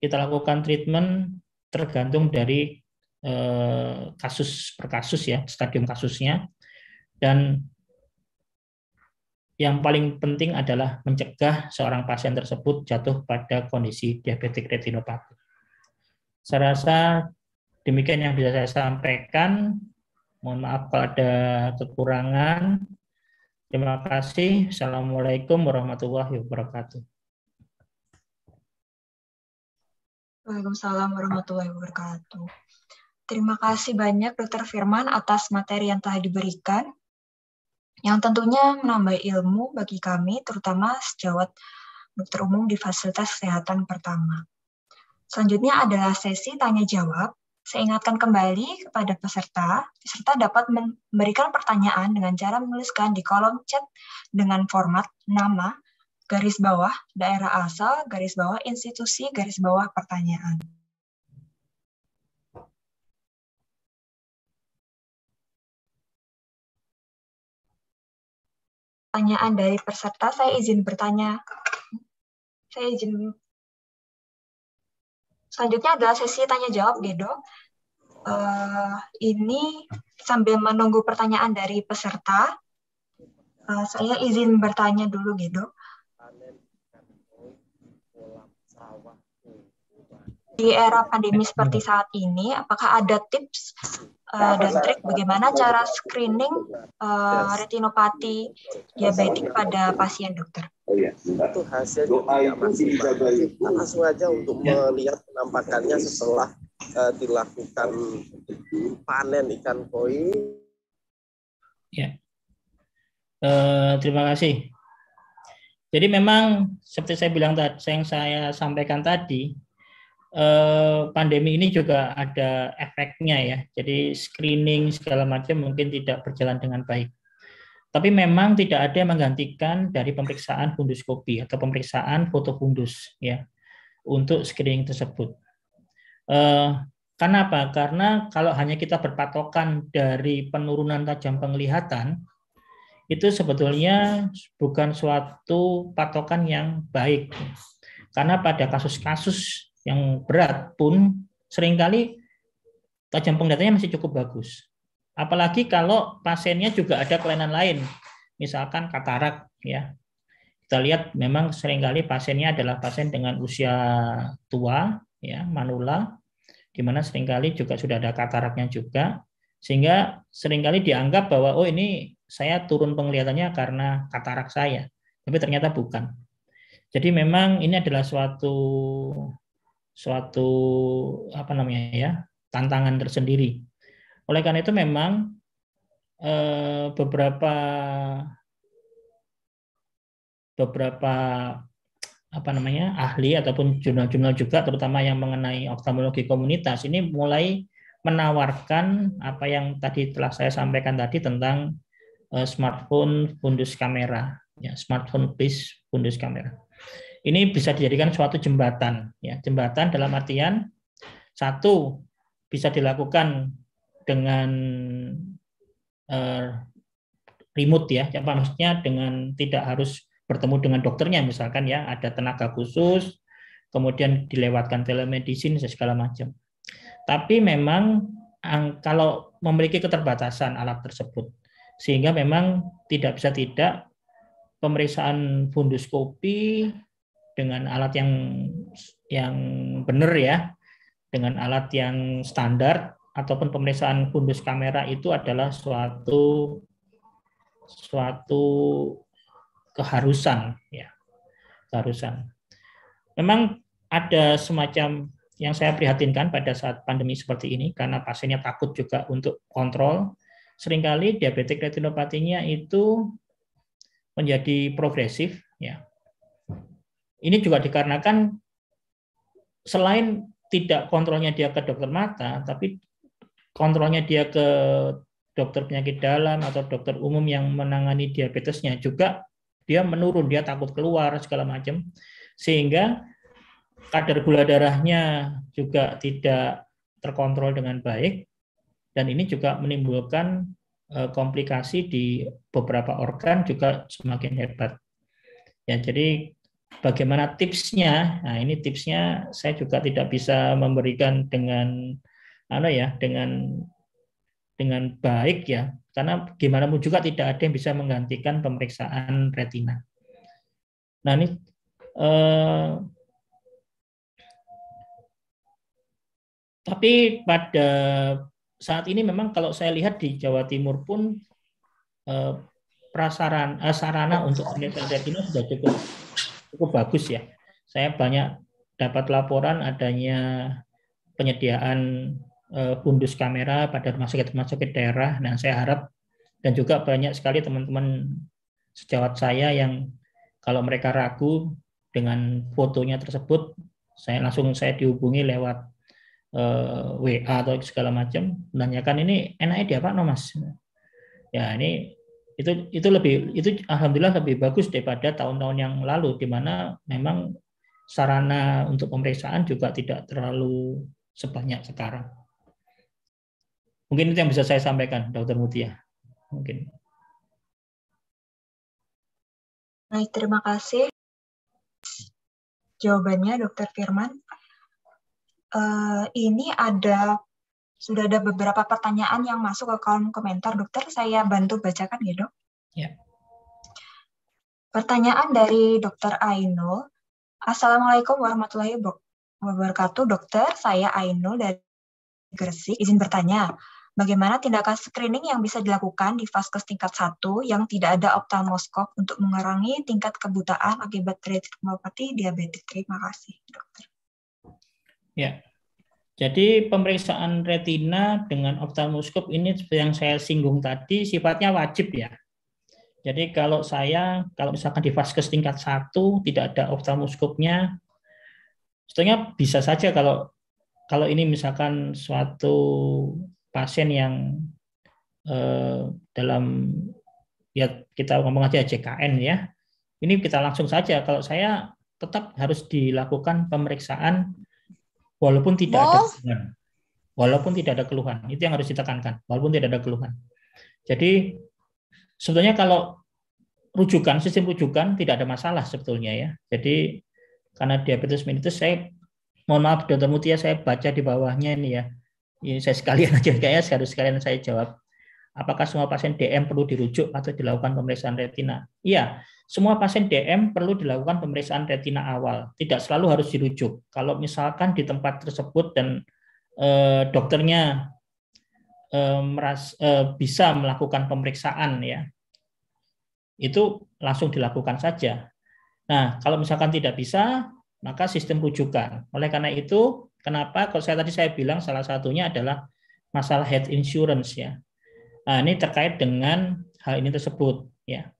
B: kita lakukan treatment tergantung dari eh, kasus per kasus ya, stadium kasusnya dan yang paling penting adalah mencegah seorang pasien tersebut jatuh pada kondisi diabetik retinopati. Saya rasa demikian yang bisa saya sampaikan. Mohon maaf kalau ada kekurangan. Terima kasih. Assalamualaikum warahmatullahi wabarakatuh.
A: Waalaikumsalam warahmatullahi wabarakatuh. Terima kasih banyak Dr. Firman atas materi yang telah diberikan yang tentunya menambah ilmu bagi kami, terutama sejawat dokter umum di fasilitas kesehatan pertama. Selanjutnya adalah sesi tanya-jawab. Saya ingatkan kembali kepada peserta, peserta dapat memberikan pertanyaan dengan cara menuliskan di kolom chat dengan format nama, garis bawah, daerah asal, garis bawah, institusi, garis bawah, pertanyaan. Pertanyaan dari peserta, saya izin bertanya. Saya izin Selanjutnya adalah sesi tanya jawab, Gedo. Uh, ini sambil menunggu pertanyaan dari peserta, uh, saya izin bertanya dulu, Gedo. Di era pandemi seperti saat ini, apakah ada tips uh, dan trik bagaimana cara screening uh, retinopati diabetik pada pasien dokter?
C: Oh iya, itu hasil doa yang masih langsung aja untuk ya. melihat penampakannya setelah uh, dilakukan panen ikan koi.
B: Ya, uh, terima kasih. Jadi memang seperti saya bilang tadi, yang saya sampaikan tadi, pandemi ini juga ada efeknya ya. Jadi screening segala macam mungkin tidak berjalan dengan baik. Tapi memang tidak ada yang menggantikan dari pemeriksaan funduskopi atau pemeriksaan foto fundus ya untuk screening tersebut. Eh, karena apa? Karena kalau hanya kita berpatokan dari penurunan tajam penglihatan, itu sebetulnya bukan suatu patokan yang baik. Karena pada kasus-kasus yang berat pun sering kali tajam penglihatannya masih cukup bagus. Apalagi kalau pasiennya juga ada kelainan lain, misalkan katarak ya. Kita lihat memang sering kali pasiennya adalah pasien dengan usia tua ya, manula di mana sering kali juga sudah ada kataraknya juga sehingga sering kali dianggap bahwa oh ini saya turun penglihatannya karena katarak saya. Tapi ternyata bukan. Jadi memang ini adalah suatu suatu apa namanya ya, tantangan tersendiri. Oleh karena itu memang eh, beberapa beberapa apa namanya ahli ataupun jurnal-jurnal juga terutama yang mengenai oftalmologi komunitas ini mulai menawarkan apa yang tadi telah saya sampaikan tadi tentang uh, smartphone fundus kamera. Ya smartphone based fundus kamera ini bisa dijadikan suatu jembatan ya. Jembatan dalam artian satu bisa dilakukan dengan uh, remote ya, apa maksudnya? Dengan tidak harus bertemu dengan dokternya misalkan ya, ada tenaga khusus, kemudian dilewatkan telemedicine segala macam. Tapi memang kalau memiliki keterbatasan alat tersebut, sehingga memang tidak bisa tidak pemeriksaan funduskopi dengan alat yang yang benar ya, dengan alat yang standar ataupun pemeriksaan fundus kamera itu adalah suatu suatu keharusan ya keharusan. Memang ada semacam yang saya prihatinkan pada saat pandemi seperti ini karena pasiennya takut juga untuk kontrol sering kali diabetik retinopatinya itu menjadi progresif ya ini juga dikarenakan selain tidak kontrolnya dia ke dokter mata tapi kontrolnya dia ke dokter penyakit dalam atau dokter umum yang menangani diabetesnya juga dia menurun, dia takut keluar segala macam sehingga kadar gula darahnya juga tidak terkontrol dengan baik dan ini juga menimbulkan e, komplikasi di beberapa organ juga semakin hebat. Ya, jadi bagaimana tipsnya? Nah, ini tipsnya saya juga tidak bisa memberikan dengan ano ya dengan dengan baik ya karena gimana pun juga tidak ada yang bisa menggantikan pemeriksaan retina. Nah ini eh, tapi pada saat ini memang kalau saya lihat di Jawa Timur pun eh, prasaran eh, sarana untuk pemeriksaan retina sudah cukup cukup bagus ya. Saya banyak dapat laporan adanya penyediaan Eh, fundus kamera pada rumah sakit rumah sakit daerah. Nah, saya harap dan juga banyak sekali teman-teman sejawat saya yang kalau mereka ragu dengan fotonya tersebut, saya langsung saya dihubungi lewat uh, eh, WA atau segala macam menanyakan ini enaknya di apa no mas ya ini itu itu lebih itu alhamdulillah lebih bagus daripada tahun-tahun yang lalu di mana memang sarana untuk pemeriksaan juga tidak terlalu sebanyak sekarang. Mungkin itu yang bisa saya sampaikan, Dokter Mutia. Mungkin.
A: Baik, terima kasih. Jawabannya, Dokter Firman. Uh, ini ada sudah ada beberapa pertanyaan yang masuk ke kolom komentar, dokter. Saya bantu bacakan ya, dok. Ya. Pertanyaan dari dokter Ainul. Assalamualaikum warahmatullahi wabarakatuh, dokter. Saya Ainul dari Gresik. Izin bertanya, bagaimana tindakan screening yang bisa dilakukan di vaskes tingkat 1 yang tidak ada ophthalmoskop untuk mengurangi tingkat kebutaan akibat retinopati diabetik? Terima kasih, dokter.
B: Ya, jadi pemeriksaan retina dengan ophthalmoskop ini seperti yang saya singgung tadi sifatnya wajib ya. Jadi kalau saya, kalau misalkan di vaskes tingkat satu tidak ada ophthalmoskopnya, sebetulnya bisa saja kalau kalau ini misalkan suatu pasien yang eh, dalam ya kita ngomong aja JKN ya, ini kita langsung saja. Kalau saya tetap harus dilakukan pemeriksaan walaupun tidak ada keluhan. Walaupun tidak ada keluhan, itu yang harus ditekankan. Walaupun tidak ada keluhan. Jadi sebetulnya kalau rujukan sistem rujukan tidak ada masalah sebetulnya ya. Jadi karena diabetes mellitus saya mohon maaf dokter Mutia saya baca di bawahnya ini ya. Ini saya sekalian aja [LAUGHS] kayaknya harus sekalian saya jawab. Apakah semua pasien DM perlu dirujuk atau dilakukan pemeriksaan retina? Iya, semua pasien DM perlu dilakukan pemeriksaan retina awal. Tidak selalu harus dirujuk. Kalau misalkan di tempat tersebut dan eh, dokternya eh, meras, eh, bisa melakukan pemeriksaan ya, itu langsung dilakukan saja. Nah, kalau misalkan tidak bisa, maka sistem rujukan. Oleh karena itu, kenapa kalau saya tadi saya bilang salah satunya adalah masalah health insurance ya. Nah, ini terkait dengan hal ini tersebut ya.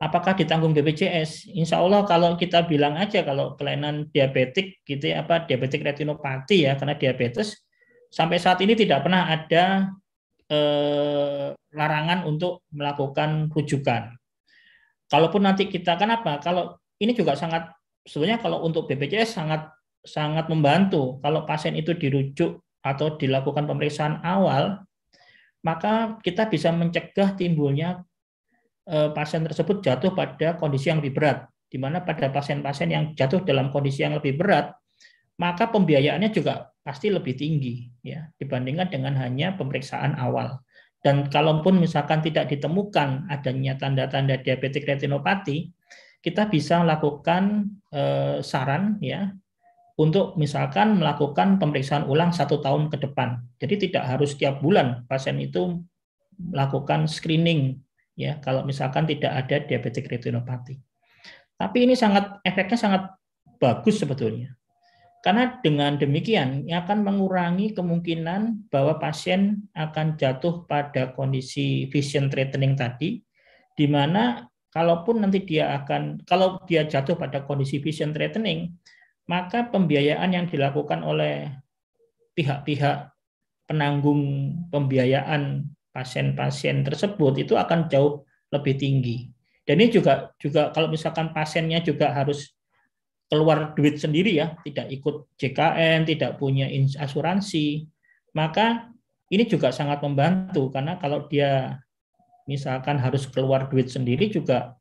B: Apakah ditanggung BPJS? Insya Allah kalau kita bilang aja kalau kelainan diabetik gitu ya, apa diabetik retinopati ya karena diabetes sampai saat ini tidak pernah ada eh, larangan untuk melakukan rujukan Kalaupun nanti kita kan apa? Kalau ini juga sangat sebenarnya kalau untuk BPJS sangat sangat membantu kalau pasien itu dirujuk atau dilakukan pemeriksaan awal, maka kita bisa mencegah timbulnya pasien tersebut jatuh pada kondisi yang lebih berat. Di mana pada pasien-pasien yang jatuh dalam kondisi yang lebih berat, maka pembiayaannya juga pasti lebih tinggi ya dibandingkan dengan hanya pemeriksaan awal. Dan kalaupun misalkan tidak ditemukan adanya tanda-tanda diabetik retinopati, kita bisa melakukan eh, saran ya untuk misalkan melakukan pemeriksaan ulang satu tahun ke depan. Jadi tidak harus setiap bulan pasien itu melakukan screening ya kalau misalkan tidak ada diabetik retinopati. Tapi ini sangat efeknya sangat bagus sebetulnya. Karena dengan demikian ini akan mengurangi kemungkinan bahwa pasien akan jatuh pada kondisi vision threatening tadi, di mana kalaupun nanti dia akan, kalau dia jatuh pada kondisi vision threatening, maka pembiayaan yang dilakukan oleh pihak-pihak penanggung pembiayaan pasien-pasien tersebut itu akan jauh lebih tinggi. Dan ini juga juga kalau misalkan pasiennya juga harus keluar duit sendiri ya, tidak ikut JKN, tidak punya asuransi, maka ini juga sangat membantu karena kalau dia misalkan harus keluar duit sendiri juga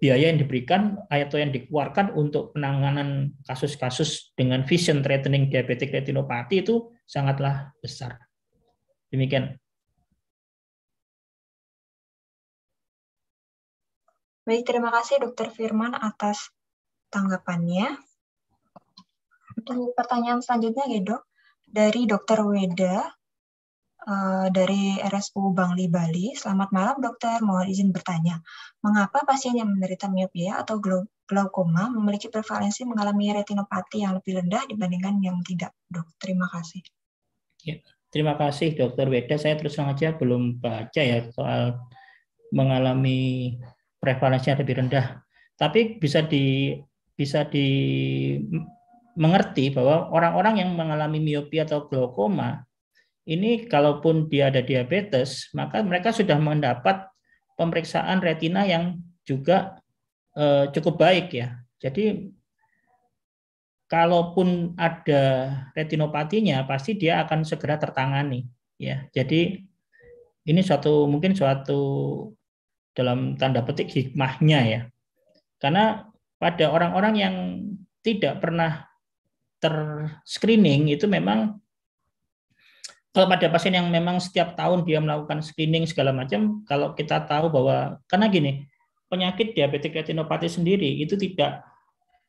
B: biaya yang diberikan atau yang dikeluarkan untuk penanganan kasus-kasus dengan vision threatening diabetic retinopati itu sangatlah besar. Demikian.
A: Baik, terima kasih Dokter Firman atas tanggapannya. Untuk pertanyaan selanjutnya ya dok, dari Dokter Weda uh, dari RSU Bangli Bali. Selamat malam dokter, mohon izin bertanya, mengapa pasien yang menderita miopia atau glaukoma memiliki prevalensi mengalami retinopati yang lebih rendah dibandingkan yang tidak, dok? Terima kasih.
B: Ya, terima kasih dokter Weda. Saya terus terang aja belum baca ya soal mengalami prevalensi yang lebih rendah. Tapi bisa di bisa di mengerti bahwa orang-orang yang mengalami miopia atau glaukoma ini kalaupun dia ada diabetes, maka mereka sudah mendapat pemeriksaan retina yang juga eh, cukup baik ya. Jadi kalaupun ada retinopatinya pasti dia akan segera tertangani ya. Jadi ini suatu mungkin suatu dalam tanda petik hikmahnya ya. Karena pada orang-orang yang tidak pernah terscreening itu memang kalau pada pasien yang memang setiap tahun dia melakukan screening segala macam, kalau kita tahu bahwa karena gini, penyakit diabetes retinopati sendiri itu tidak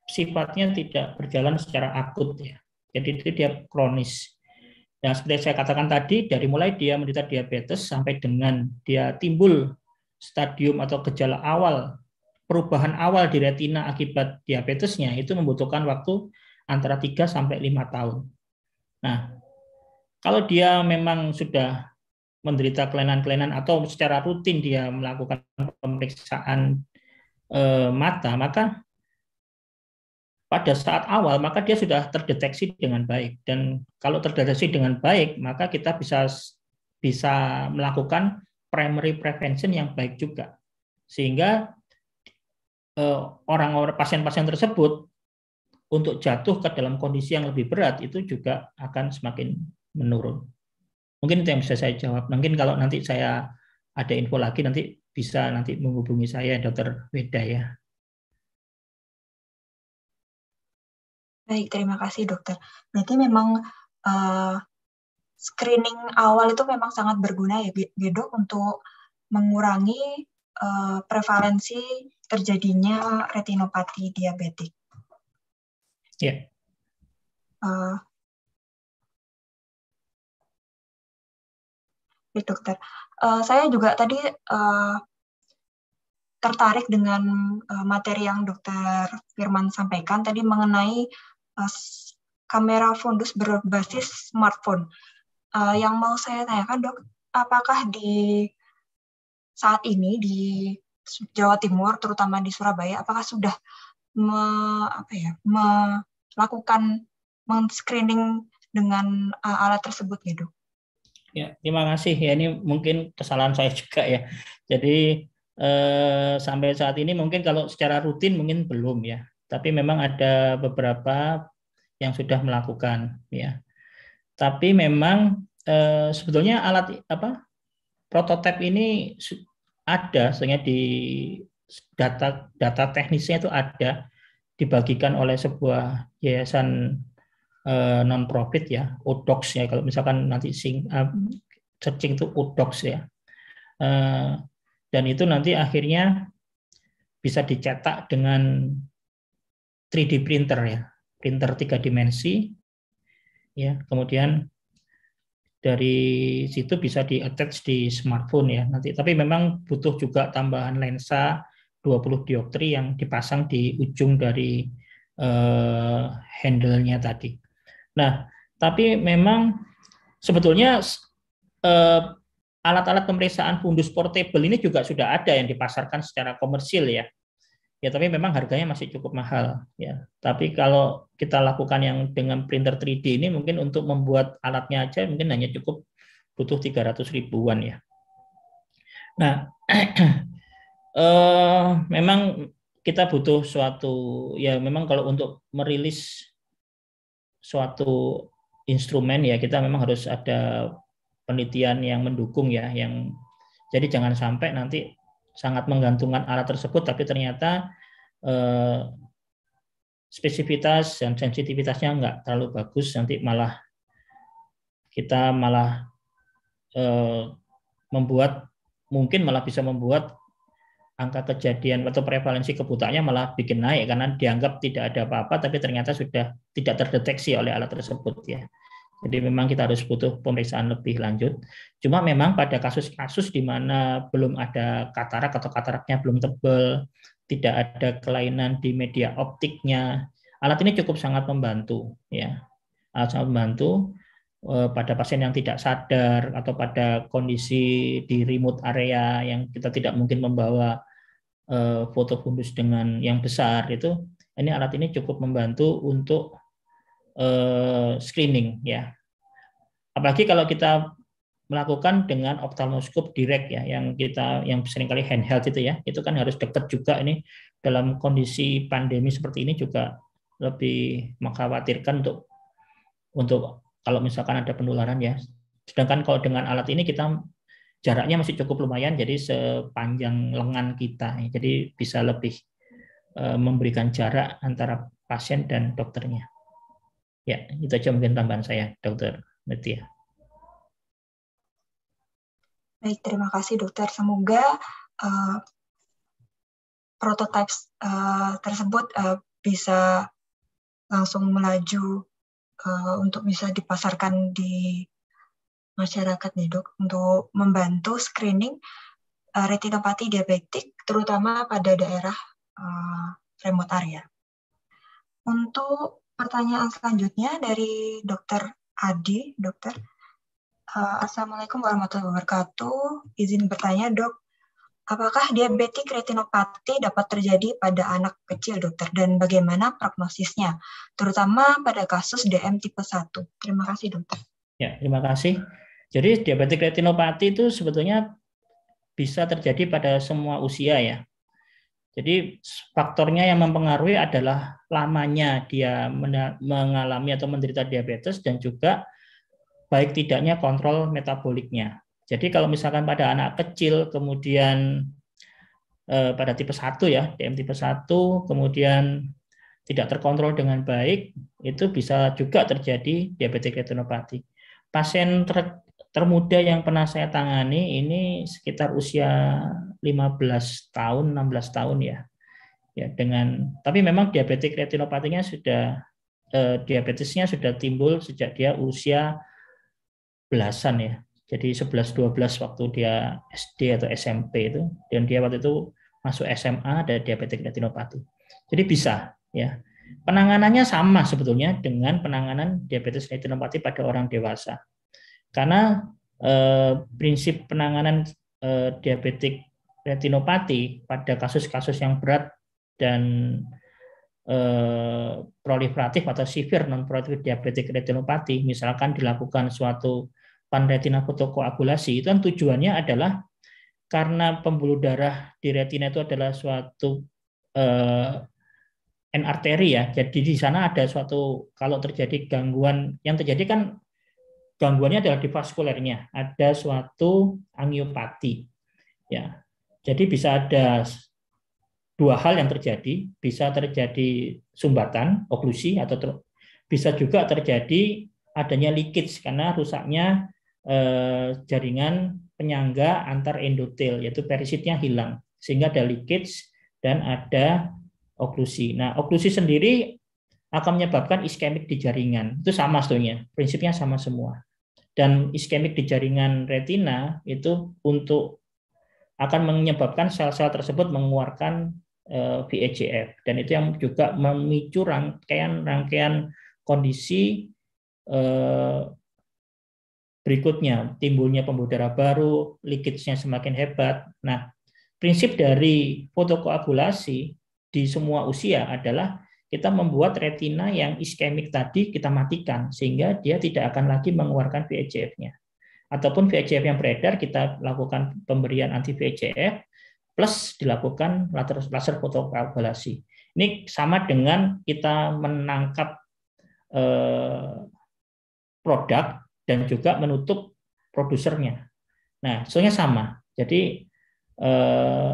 B: sifatnya tidak berjalan secara akut ya. Jadi itu dia kronis. Yang seperti saya katakan tadi, dari mulai dia menderita diabetes sampai dengan dia timbul stadium atau gejala awal, perubahan awal di retina akibat diabetesnya itu membutuhkan waktu antara 3 sampai 5 tahun. Nah, kalau dia memang sudah menderita kelainan-kelainan atau secara rutin dia melakukan pemeriksaan eh, mata, maka pada saat awal maka dia sudah terdeteksi dengan baik dan kalau terdeteksi dengan baik maka kita bisa bisa melakukan primary prevention yang baik juga sehingga eh, orang-orang pasien-pasien tersebut untuk jatuh ke dalam kondisi yang lebih berat itu juga akan semakin menurun. Mungkin itu yang bisa saya jawab. Mungkin kalau nanti saya ada info lagi nanti bisa nanti menghubungi saya Dokter Weda ya.
A: Baik, terima kasih dokter. Berarti memang uh, screening awal itu memang sangat berguna ya, dok, untuk mengurangi uh, prevalensi terjadinya retinopati diabetik.
B: Ya. Yeah. Uh,
A: baik dokter. Uh, saya juga tadi uh, tertarik dengan uh, materi yang dokter Firman sampaikan tadi mengenai kamera fundus berbasis smartphone. Uh, yang mau saya tanyakan dok, apakah di saat ini di Jawa Timur, terutama di Surabaya, apakah sudah me, apa ya, melakukan men-screening dengan uh, alat tersebut ya dok?
B: Ya, terima kasih. Ya ini mungkin kesalahan saya juga ya. Jadi eh, sampai saat ini mungkin kalau secara rutin mungkin belum ya tapi memang ada beberapa yang sudah melakukan ya. Tapi memang eh, sebetulnya alat apa prototipe ini ada sehingga di data data teknisnya itu ada dibagikan oleh sebuah yayasan eh, non profit ya Odox ya kalau misalkan nanti sing uh, searching itu Odox ya eh, dan itu nanti akhirnya bisa dicetak dengan 3D printer ya, printer tiga dimensi. Ya, kemudian dari situ bisa di attach di smartphone ya nanti. Tapi memang butuh juga tambahan lensa 20 dioptri yang dipasang di ujung dari uh, handle-nya tadi. Nah, tapi memang sebetulnya uh, alat-alat pemeriksaan fundus portable ini juga sudah ada yang dipasarkan secara komersil ya ya tapi memang harganya masih cukup mahal ya. Tapi kalau kita lakukan yang dengan printer 3D ini mungkin untuk membuat alatnya aja mungkin hanya cukup butuh 300 ribuan ya. Nah [CLEARS THROAT] eh, memang kita butuh suatu ya memang kalau untuk merilis suatu instrumen ya kita memang harus ada penelitian yang mendukung ya yang jadi jangan sampai nanti sangat menggantungkan alat tersebut, tapi ternyata eh, spesifitas dan sensitivitasnya nggak terlalu bagus, nanti malah kita malah eh, membuat mungkin malah bisa membuat angka kejadian atau prevalensi kebutaannya malah bikin naik karena dianggap tidak ada apa-apa tapi ternyata sudah tidak terdeteksi oleh alat tersebut ya. Jadi memang kita harus butuh pemeriksaan lebih lanjut. Cuma memang pada kasus-kasus di mana belum ada katarak atau kataraknya belum tebal, tidak ada kelainan di media optiknya, alat ini cukup sangat membantu ya. Alat sangat membantu eh, pada pasien yang tidak sadar atau pada kondisi di remote area yang kita tidak mungkin membawa eh, foto fundus dengan yang besar itu ini alat ini cukup membantu untuk uh, screening ya. Apalagi kalau kita melakukan dengan ophthalmoscope direct ya yang kita yang sering kali handheld itu ya. Itu kan harus dekat juga ini dalam kondisi pandemi seperti ini juga lebih mengkhawatirkan untuk untuk kalau misalkan ada penularan ya. Sedangkan kalau dengan alat ini kita jaraknya masih cukup lumayan jadi sepanjang lengan kita jadi bisa lebih eh, memberikan jarak antara pasien dan dokternya ya itu aja mungkin tambahan saya dokter Netia.
A: Baik, terima kasih dokter. Semoga uh, prototipe uh, tersebut uh, bisa langsung melaju uh, untuk bisa dipasarkan di masyarakat nih dok, untuk membantu screening uh, retinopati diabetik, terutama pada daerah uh, remote area. Untuk pertanyaan selanjutnya dari dokter Adi, dokter. Uh, Assalamualaikum warahmatullahi wabarakatuh. Izin bertanya, dok, apakah diabetik retinopati dapat terjadi pada anak kecil, dokter, dan bagaimana prognosisnya, terutama pada kasus DM tipe 1? Terima kasih, dokter.
B: Ya, terima kasih. Jadi diabetik retinopati itu sebetulnya bisa terjadi pada semua usia ya. Jadi faktornya yang mempengaruhi adalah lamanya dia mengalami atau menderita diabetes dan juga baik tidaknya kontrol metaboliknya. Jadi kalau misalkan pada anak kecil kemudian eh, pada tipe 1 ya, DM tipe 1 kemudian tidak terkontrol dengan baik, itu bisa juga terjadi diabetes retinopati. Pasien ter, termuda yang pernah saya tangani ini sekitar usia 15 tahun, 16 tahun ya. Ya, dengan tapi memang diabetes retinopatinya sudah eh, diabetesnya sudah timbul sejak dia usia belasan ya. Jadi 11 12 waktu dia SD atau SMP itu dan dia waktu itu masuk SMA ada diabetes retinopati. Jadi bisa ya. Penanganannya sama sebetulnya dengan penanganan diabetes retinopati pada orang dewasa. Karena eh, prinsip penanganan eh, diabetes retinopati pada kasus-kasus yang berat dan eh, proliferatif atau severe non proliferatif diabetes retinopati misalkan dilakukan suatu panretina fotokoagulasi itu kan tujuannya adalah karena pembuluh darah di retina itu adalah suatu eh, N arteri ya. Jadi di sana ada suatu kalau terjadi gangguan yang terjadi kan gangguannya adalah di vaskulernya, ada suatu angiopati. Ya. Jadi bisa ada dua hal yang terjadi, bisa terjadi sumbatan, oklusi atau bisa juga terjadi adanya leakage karena rusaknya eh, jaringan penyangga antar endotel yaitu perisitnya hilang sehingga ada leakage dan ada oklusi. Nah, oklusi sendiri akan menyebabkan iskemik di jaringan. Itu sama sebetulnya, prinsipnya sama semua. Dan iskemik di jaringan retina itu untuk akan menyebabkan sel-sel tersebut mengeluarkan eh, VEGF dan itu yang juga memicu rangkaian-rangkaian kondisi eh, berikutnya timbulnya pembuluh darah baru, leakage-nya semakin hebat. Nah, prinsip dari fotokoagulasi di semua usia adalah kita membuat retina yang iskemik tadi kita matikan sehingga dia tidak akan lagi mengeluarkan VEGF-nya. Ataupun VEGF yang beredar kita lakukan pemberian anti VEGF plus dilakukan laser fotokoagulasi. Ini sama dengan kita menangkap eh, produk dan juga menutup produsernya. Nah, soalnya sama. Jadi eh,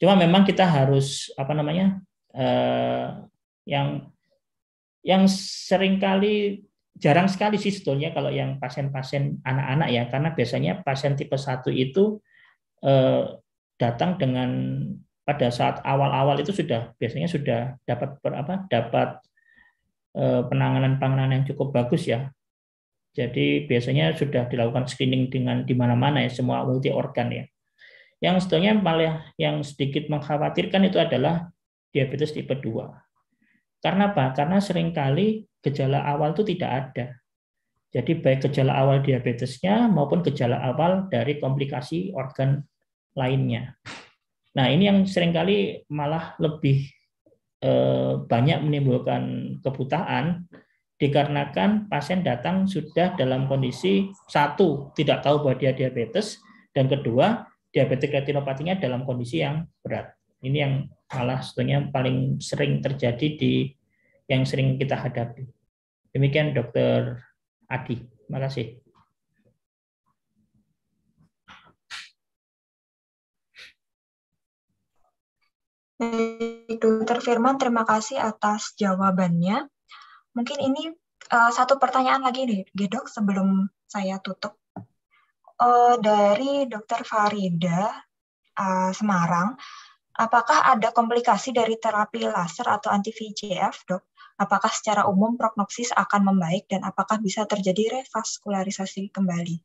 B: cuma memang kita harus apa namanya eh, yang yang sering kali jarang sekali sih sebetulnya kalau yang pasien-pasien anak-anak ya karena biasanya pasien tipe 1 itu eh, datang dengan pada saat awal-awal itu sudah biasanya sudah dapat berapa dapat eh, penanganan penanganan yang cukup bagus ya jadi biasanya sudah dilakukan screening dengan di mana-mana ya semua multi organ ya. Yang sebetulnya malah yang sedikit mengkhawatirkan itu adalah diabetes tipe 2. Karena apa? Karena sering kali gejala awal itu tidak ada. Jadi baik gejala awal diabetesnya maupun gejala awal dari komplikasi organ lainnya. Nah ini yang sering kali malah lebih eh, banyak menimbulkan kebutaan dikarenakan pasien datang sudah dalam kondisi satu tidak tahu bahwa dia diabetes dan kedua diabetes retinopatinya dalam kondisi yang berat. Ini yang malah sebetulnya paling sering terjadi di yang sering kita hadapi. Demikian Dokter Adi. Terima kasih.
A: Dokter Firman, terima kasih atas jawabannya. Mungkin ini uh, satu pertanyaan lagi nih, Gedok, sebelum saya tutup. Uh, dari Dokter Farida uh, Semarang, apakah ada komplikasi dari terapi laser atau anti VEGF, dok? Apakah secara umum prognosis akan membaik dan apakah bisa terjadi revaskularisasi kembali?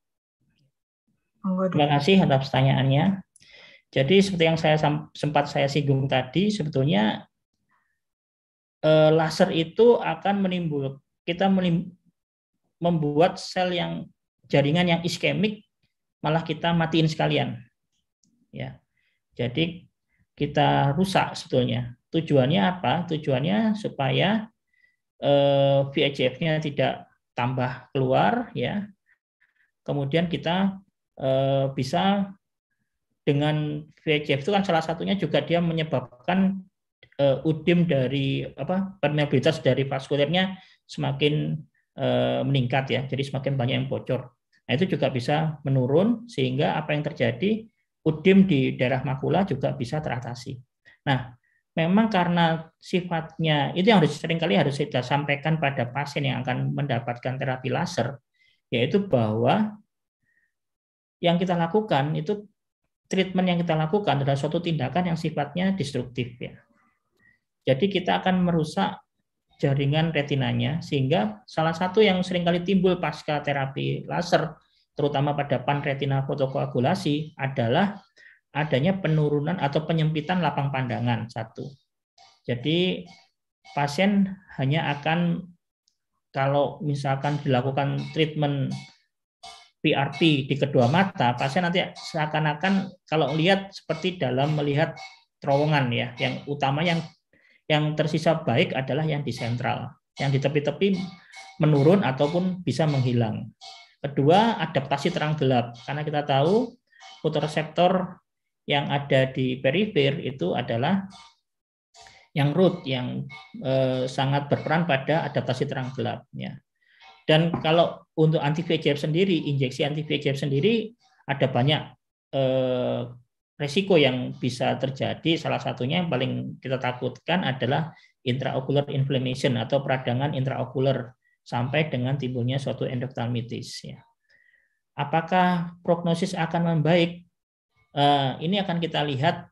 B: Terima kasih atas pertanyaannya. Jadi seperti yang saya sempat saya singgung tadi, sebetulnya eh, laser itu akan menimbul kita membuat sel yang jaringan yang iskemik malah kita matiin sekalian. Ya. Jadi kita rusak sebetulnya. Tujuannya apa? Tujuannya supaya eh, VEGF-nya tidak tambah keluar ya. Kemudian kita eh, bisa dengan VEGF itu kan salah satunya juga dia menyebabkan uh, udim dari apa permeabilitas dari vaskulernya semakin uh, meningkat ya. Jadi semakin banyak yang bocor. Nah, itu juga bisa menurun sehingga apa yang terjadi udim di daerah makula juga bisa teratasi. Nah, memang karena sifatnya itu yang harus sering kali harus kita sampaikan pada pasien yang akan mendapatkan terapi laser yaitu bahwa yang kita lakukan itu treatment yang kita lakukan adalah suatu tindakan yang sifatnya destruktif ya. Jadi kita akan merusak jaringan retinanya sehingga salah satu yang sering kali timbul pasca terapi laser terutama pada panretina fotokoagulasi adalah adanya penurunan atau penyempitan lapang pandangan satu. Jadi pasien hanya akan kalau misalkan dilakukan treatment PRP di kedua mata, pasien nanti seakan-akan kalau lihat seperti dalam melihat terowongan ya, yang utama yang yang tersisa baik adalah yang di sentral. Yang di tepi-tepi menurun ataupun bisa menghilang. Kedua, adaptasi terang gelap. Karena kita tahu fotoreseptor yang ada di perifer itu adalah yang root yang eh, sangat berperan pada adaptasi terang gelap ya. Dan kalau untuk anti VEGF sendiri, injeksi anti VEGF sendiri ada banyak eh, resiko yang bisa terjadi salah satunya yang paling kita takutkan adalah intraocular inflammation atau peradangan intraokuler sampai dengan timbulnya suatu endophthalmitis ya. Apakah prognosis akan membaik? Eh, ini akan kita lihat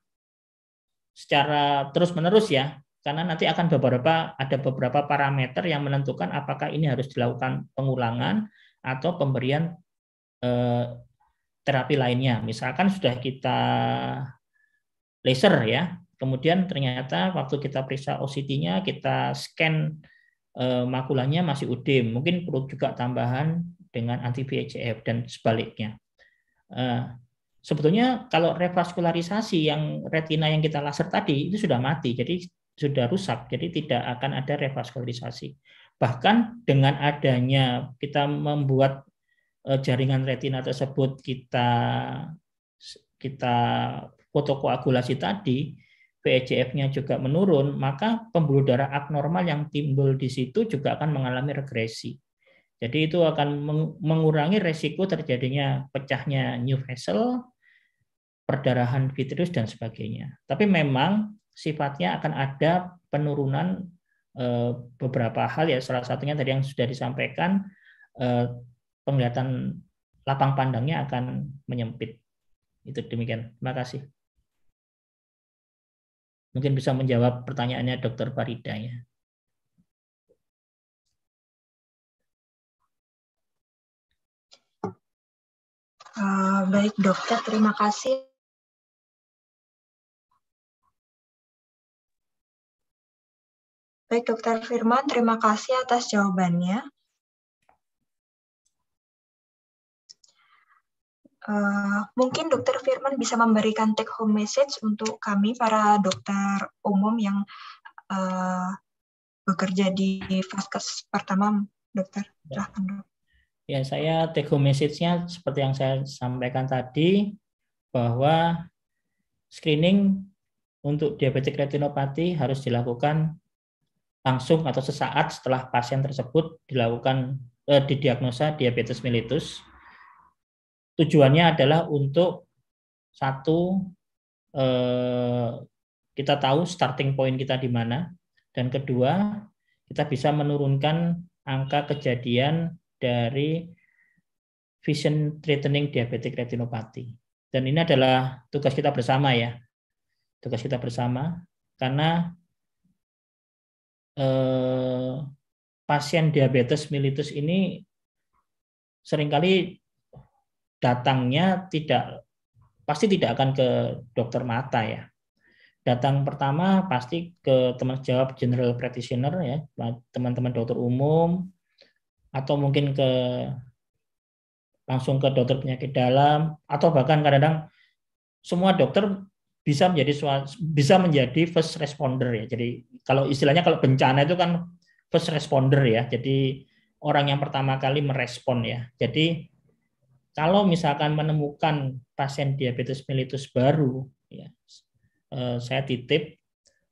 B: secara terus-menerus ya, karena nanti akan beberapa ada beberapa parameter yang menentukan apakah ini harus dilakukan pengulangan atau pemberian eh, terapi lainnya. Misalkan sudah kita laser ya, kemudian ternyata waktu kita periksa OCT-nya, kita scan eh, makulanya masih udim, mungkin perlu juga tambahan dengan anti VEGF dan sebaliknya. Sebetulnya kalau revaskularisasi yang retina yang kita laser tadi itu sudah mati, jadi sudah rusak, jadi tidak akan ada revaskularisasi. Bahkan dengan adanya kita membuat Eh, jaringan retina tersebut kita kita fotokoagulasi tadi, VEGF-nya juga menurun, maka pembuluh darah abnormal yang timbul di situ juga akan mengalami regresi. Jadi itu akan mengurangi resiko terjadinya pecahnya new vessel, perdarahan vitreous dan sebagainya. Tapi memang sifatnya akan ada penurunan eh, beberapa hal ya salah satunya tadi yang sudah disampaikan eh, penglihatan lapang pandangnya akan menyempit. Itu demikian. Terima kasih. Mungkin bisa menjawab pertanyaannya Dr. Farida ya.
A: Uh, baik dokter, terima kasih. Baik dokter Firman, terima kasih atas jawabannya. Uh, mungkin Dokter Firman bisa memberikan take home message untuk kami para dokter umum yang uh, bekerja di Vaskes pertama, dokter.
B: Ya. Silahkan, dok. Ya, saya take home message-nya seperti yang saya sampaikan tadi, bahwa screening untuk diabetik retinopati harus dilakukan langsung atau sesaat setelah pasien tersebut dilakukan eh, didiagnosa diabetes mellitus. Tujuannya adalah untuk satu eh, kita tahu starting point kita di mana dan kedua kita bisa menurunkan angka kejadian dari vision threatening diabetic retinopathy. Dan ini adalah tugas kita bersama ya. Tugas kita bersama karena eh, pasien diabetes mellitus ini sering kali datangnya tidak pasti tidak akan ke dokter mata ya. Datang pertama pasti ke teman jawab general practitioner ya, teman-teman dokter umum atau mungkin ke langsung ke dokter penyakit dalam atau bahkan kadang-kadang semua dokter bisa menjadi bisa menjadi first responder ya. Jadi kalau istilahnya kalau bencana itu kan first responder ya. Jadi orang yang pertama kali merespon ya. Jadi kalau misalkan menemukan pasien diabetes mellitus baru ya eh, saya titip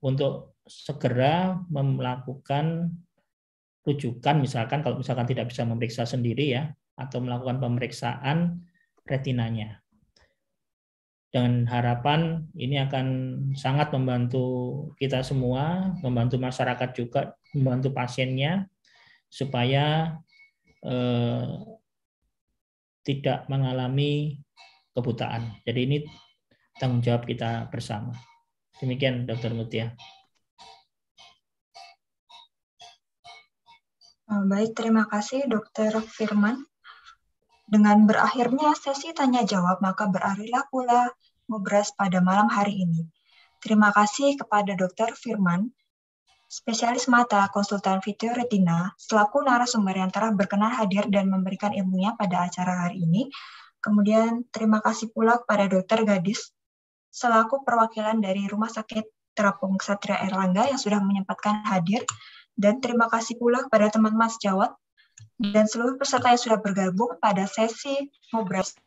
B: untuk segera melakukan rujukan misalkan kalau misalkan tidak bisa memeriksa sendiri ya atau melakukan pemeriksaan retinanya. Dengan harapan ini akan sangat membantu kita semua, membantu masyarakat juga, membantu pasiennya supaya eh, tidak mengalami kebutaan. Jadi ini tanggung jawab kita bersama. Demikian Dr. Mutia.
A: Eh, baik, terima kasih Dr. Firman. Dengan berakhirnya sesi tanya jawab, maka berakhirlah pula ngobras pada malam hari ini. Terima kasih kepada Dr. Firman, spesialis mata konsultan video retina, selaku narasumber yang telah berkenan hadir dan memberikan ilmunya pada acara hari ini. Kemudian terima kasih pula kepada Dr. Gadis, selaku perwakilan dari Rumah Sakit Terapung Satria Erlangga yang sudah menyempatkan hadir dan terima kasih pula kepada teman Mas Jawat dan seluruh peserta yang sudah bergabung pada sesi Ngobras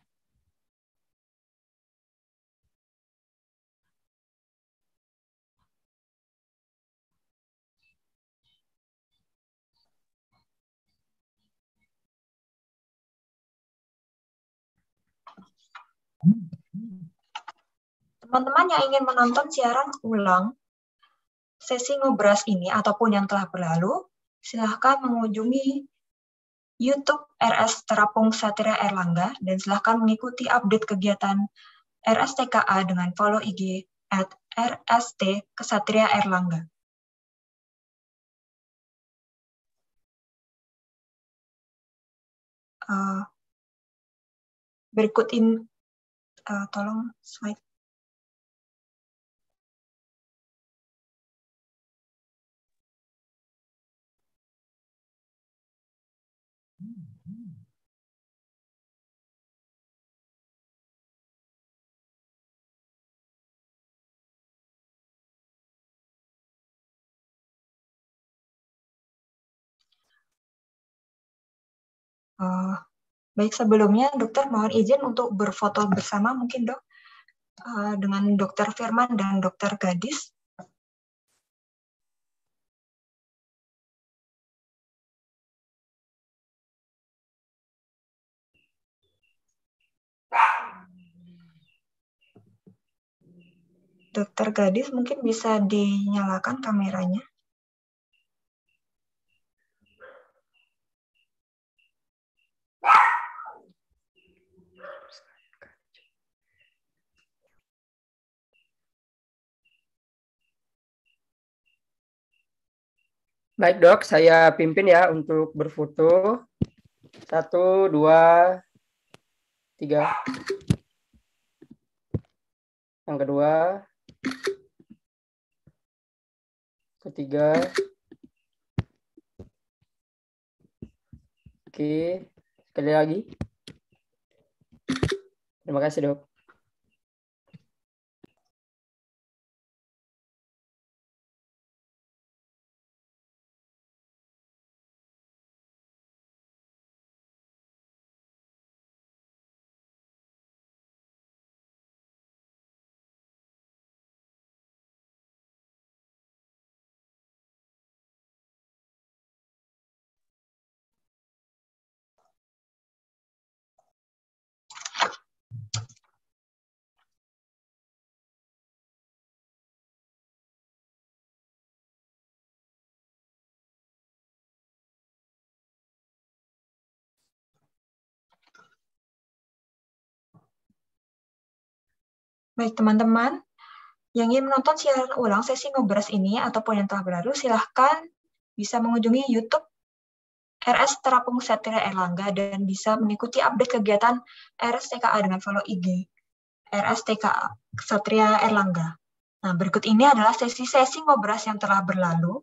A: Teman-teman yang ingin menonton siaran ulang sesi ngobras ini ataupun yang telah berlalu, silahkan mengunjungi YouTube RS Terapung Satria Erlangga dan silahkan mengikuti update kegiatan RSTKA dengan follow IG at RST Kesatria Erlangga. Uh, berikut ini, uh, tolong slide. Uh, baik sebelumnya dokter mohon izin untuk berfoto bersama mungkin dok uh, dengan dokter Firman dan dokter Gadis. Dokter Gadis mungkin bisa dinyalakan kameranya.
D: Baik dok, saya pimpin ya untuk berfoto. Satu, dua, tiga. Yang kedua, ketiga. Oke, sekali lagi. Terima kasih dok.
A: Baik teman-teman, yang ingin menonton siaran ulang sesi ngobras ini ataupun yang telah berlalu, silahkan bisa mengunjungi YouTube RS Terapung Satria Erlangga dan bisa mengikuti update kegiatan RSTKA dengan follow IG RSTKA Satria Erlangga. Nah, berikut ini adalah sesi-sesi ngobras yang telah berlalu,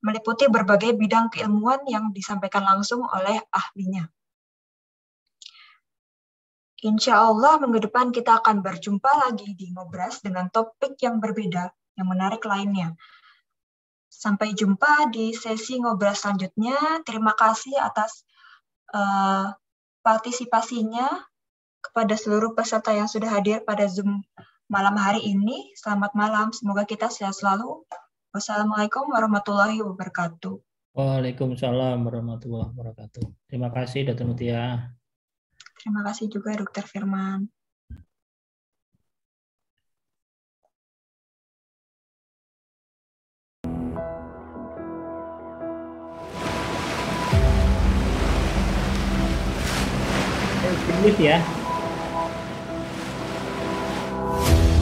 A: meliputi berbagai bidang keilmuan yang disampaikan langsung oleh ahlinya. Insya Allah minggu depan kita akan berjumpa lagi di Ngobras dengan topik yang berbeda, yang menarik lainnya. Sampai jumpa di sesi Ngobras selanjutnya. Terima kasih atas uh, partisipasinya kepada seluruh peserta yang sudah hadir pada Zoom malam hari ini. Selamat malam, semoga kita sehat selalu. Wassalamualaikum warahmatullahi wabarakatuh.
B: Waalaikumsalam warahmatullahi wabarakatuh. Terima kasih, Dr. Mutia.
A: Terima kasih juga Dokter Firman.
B: ya.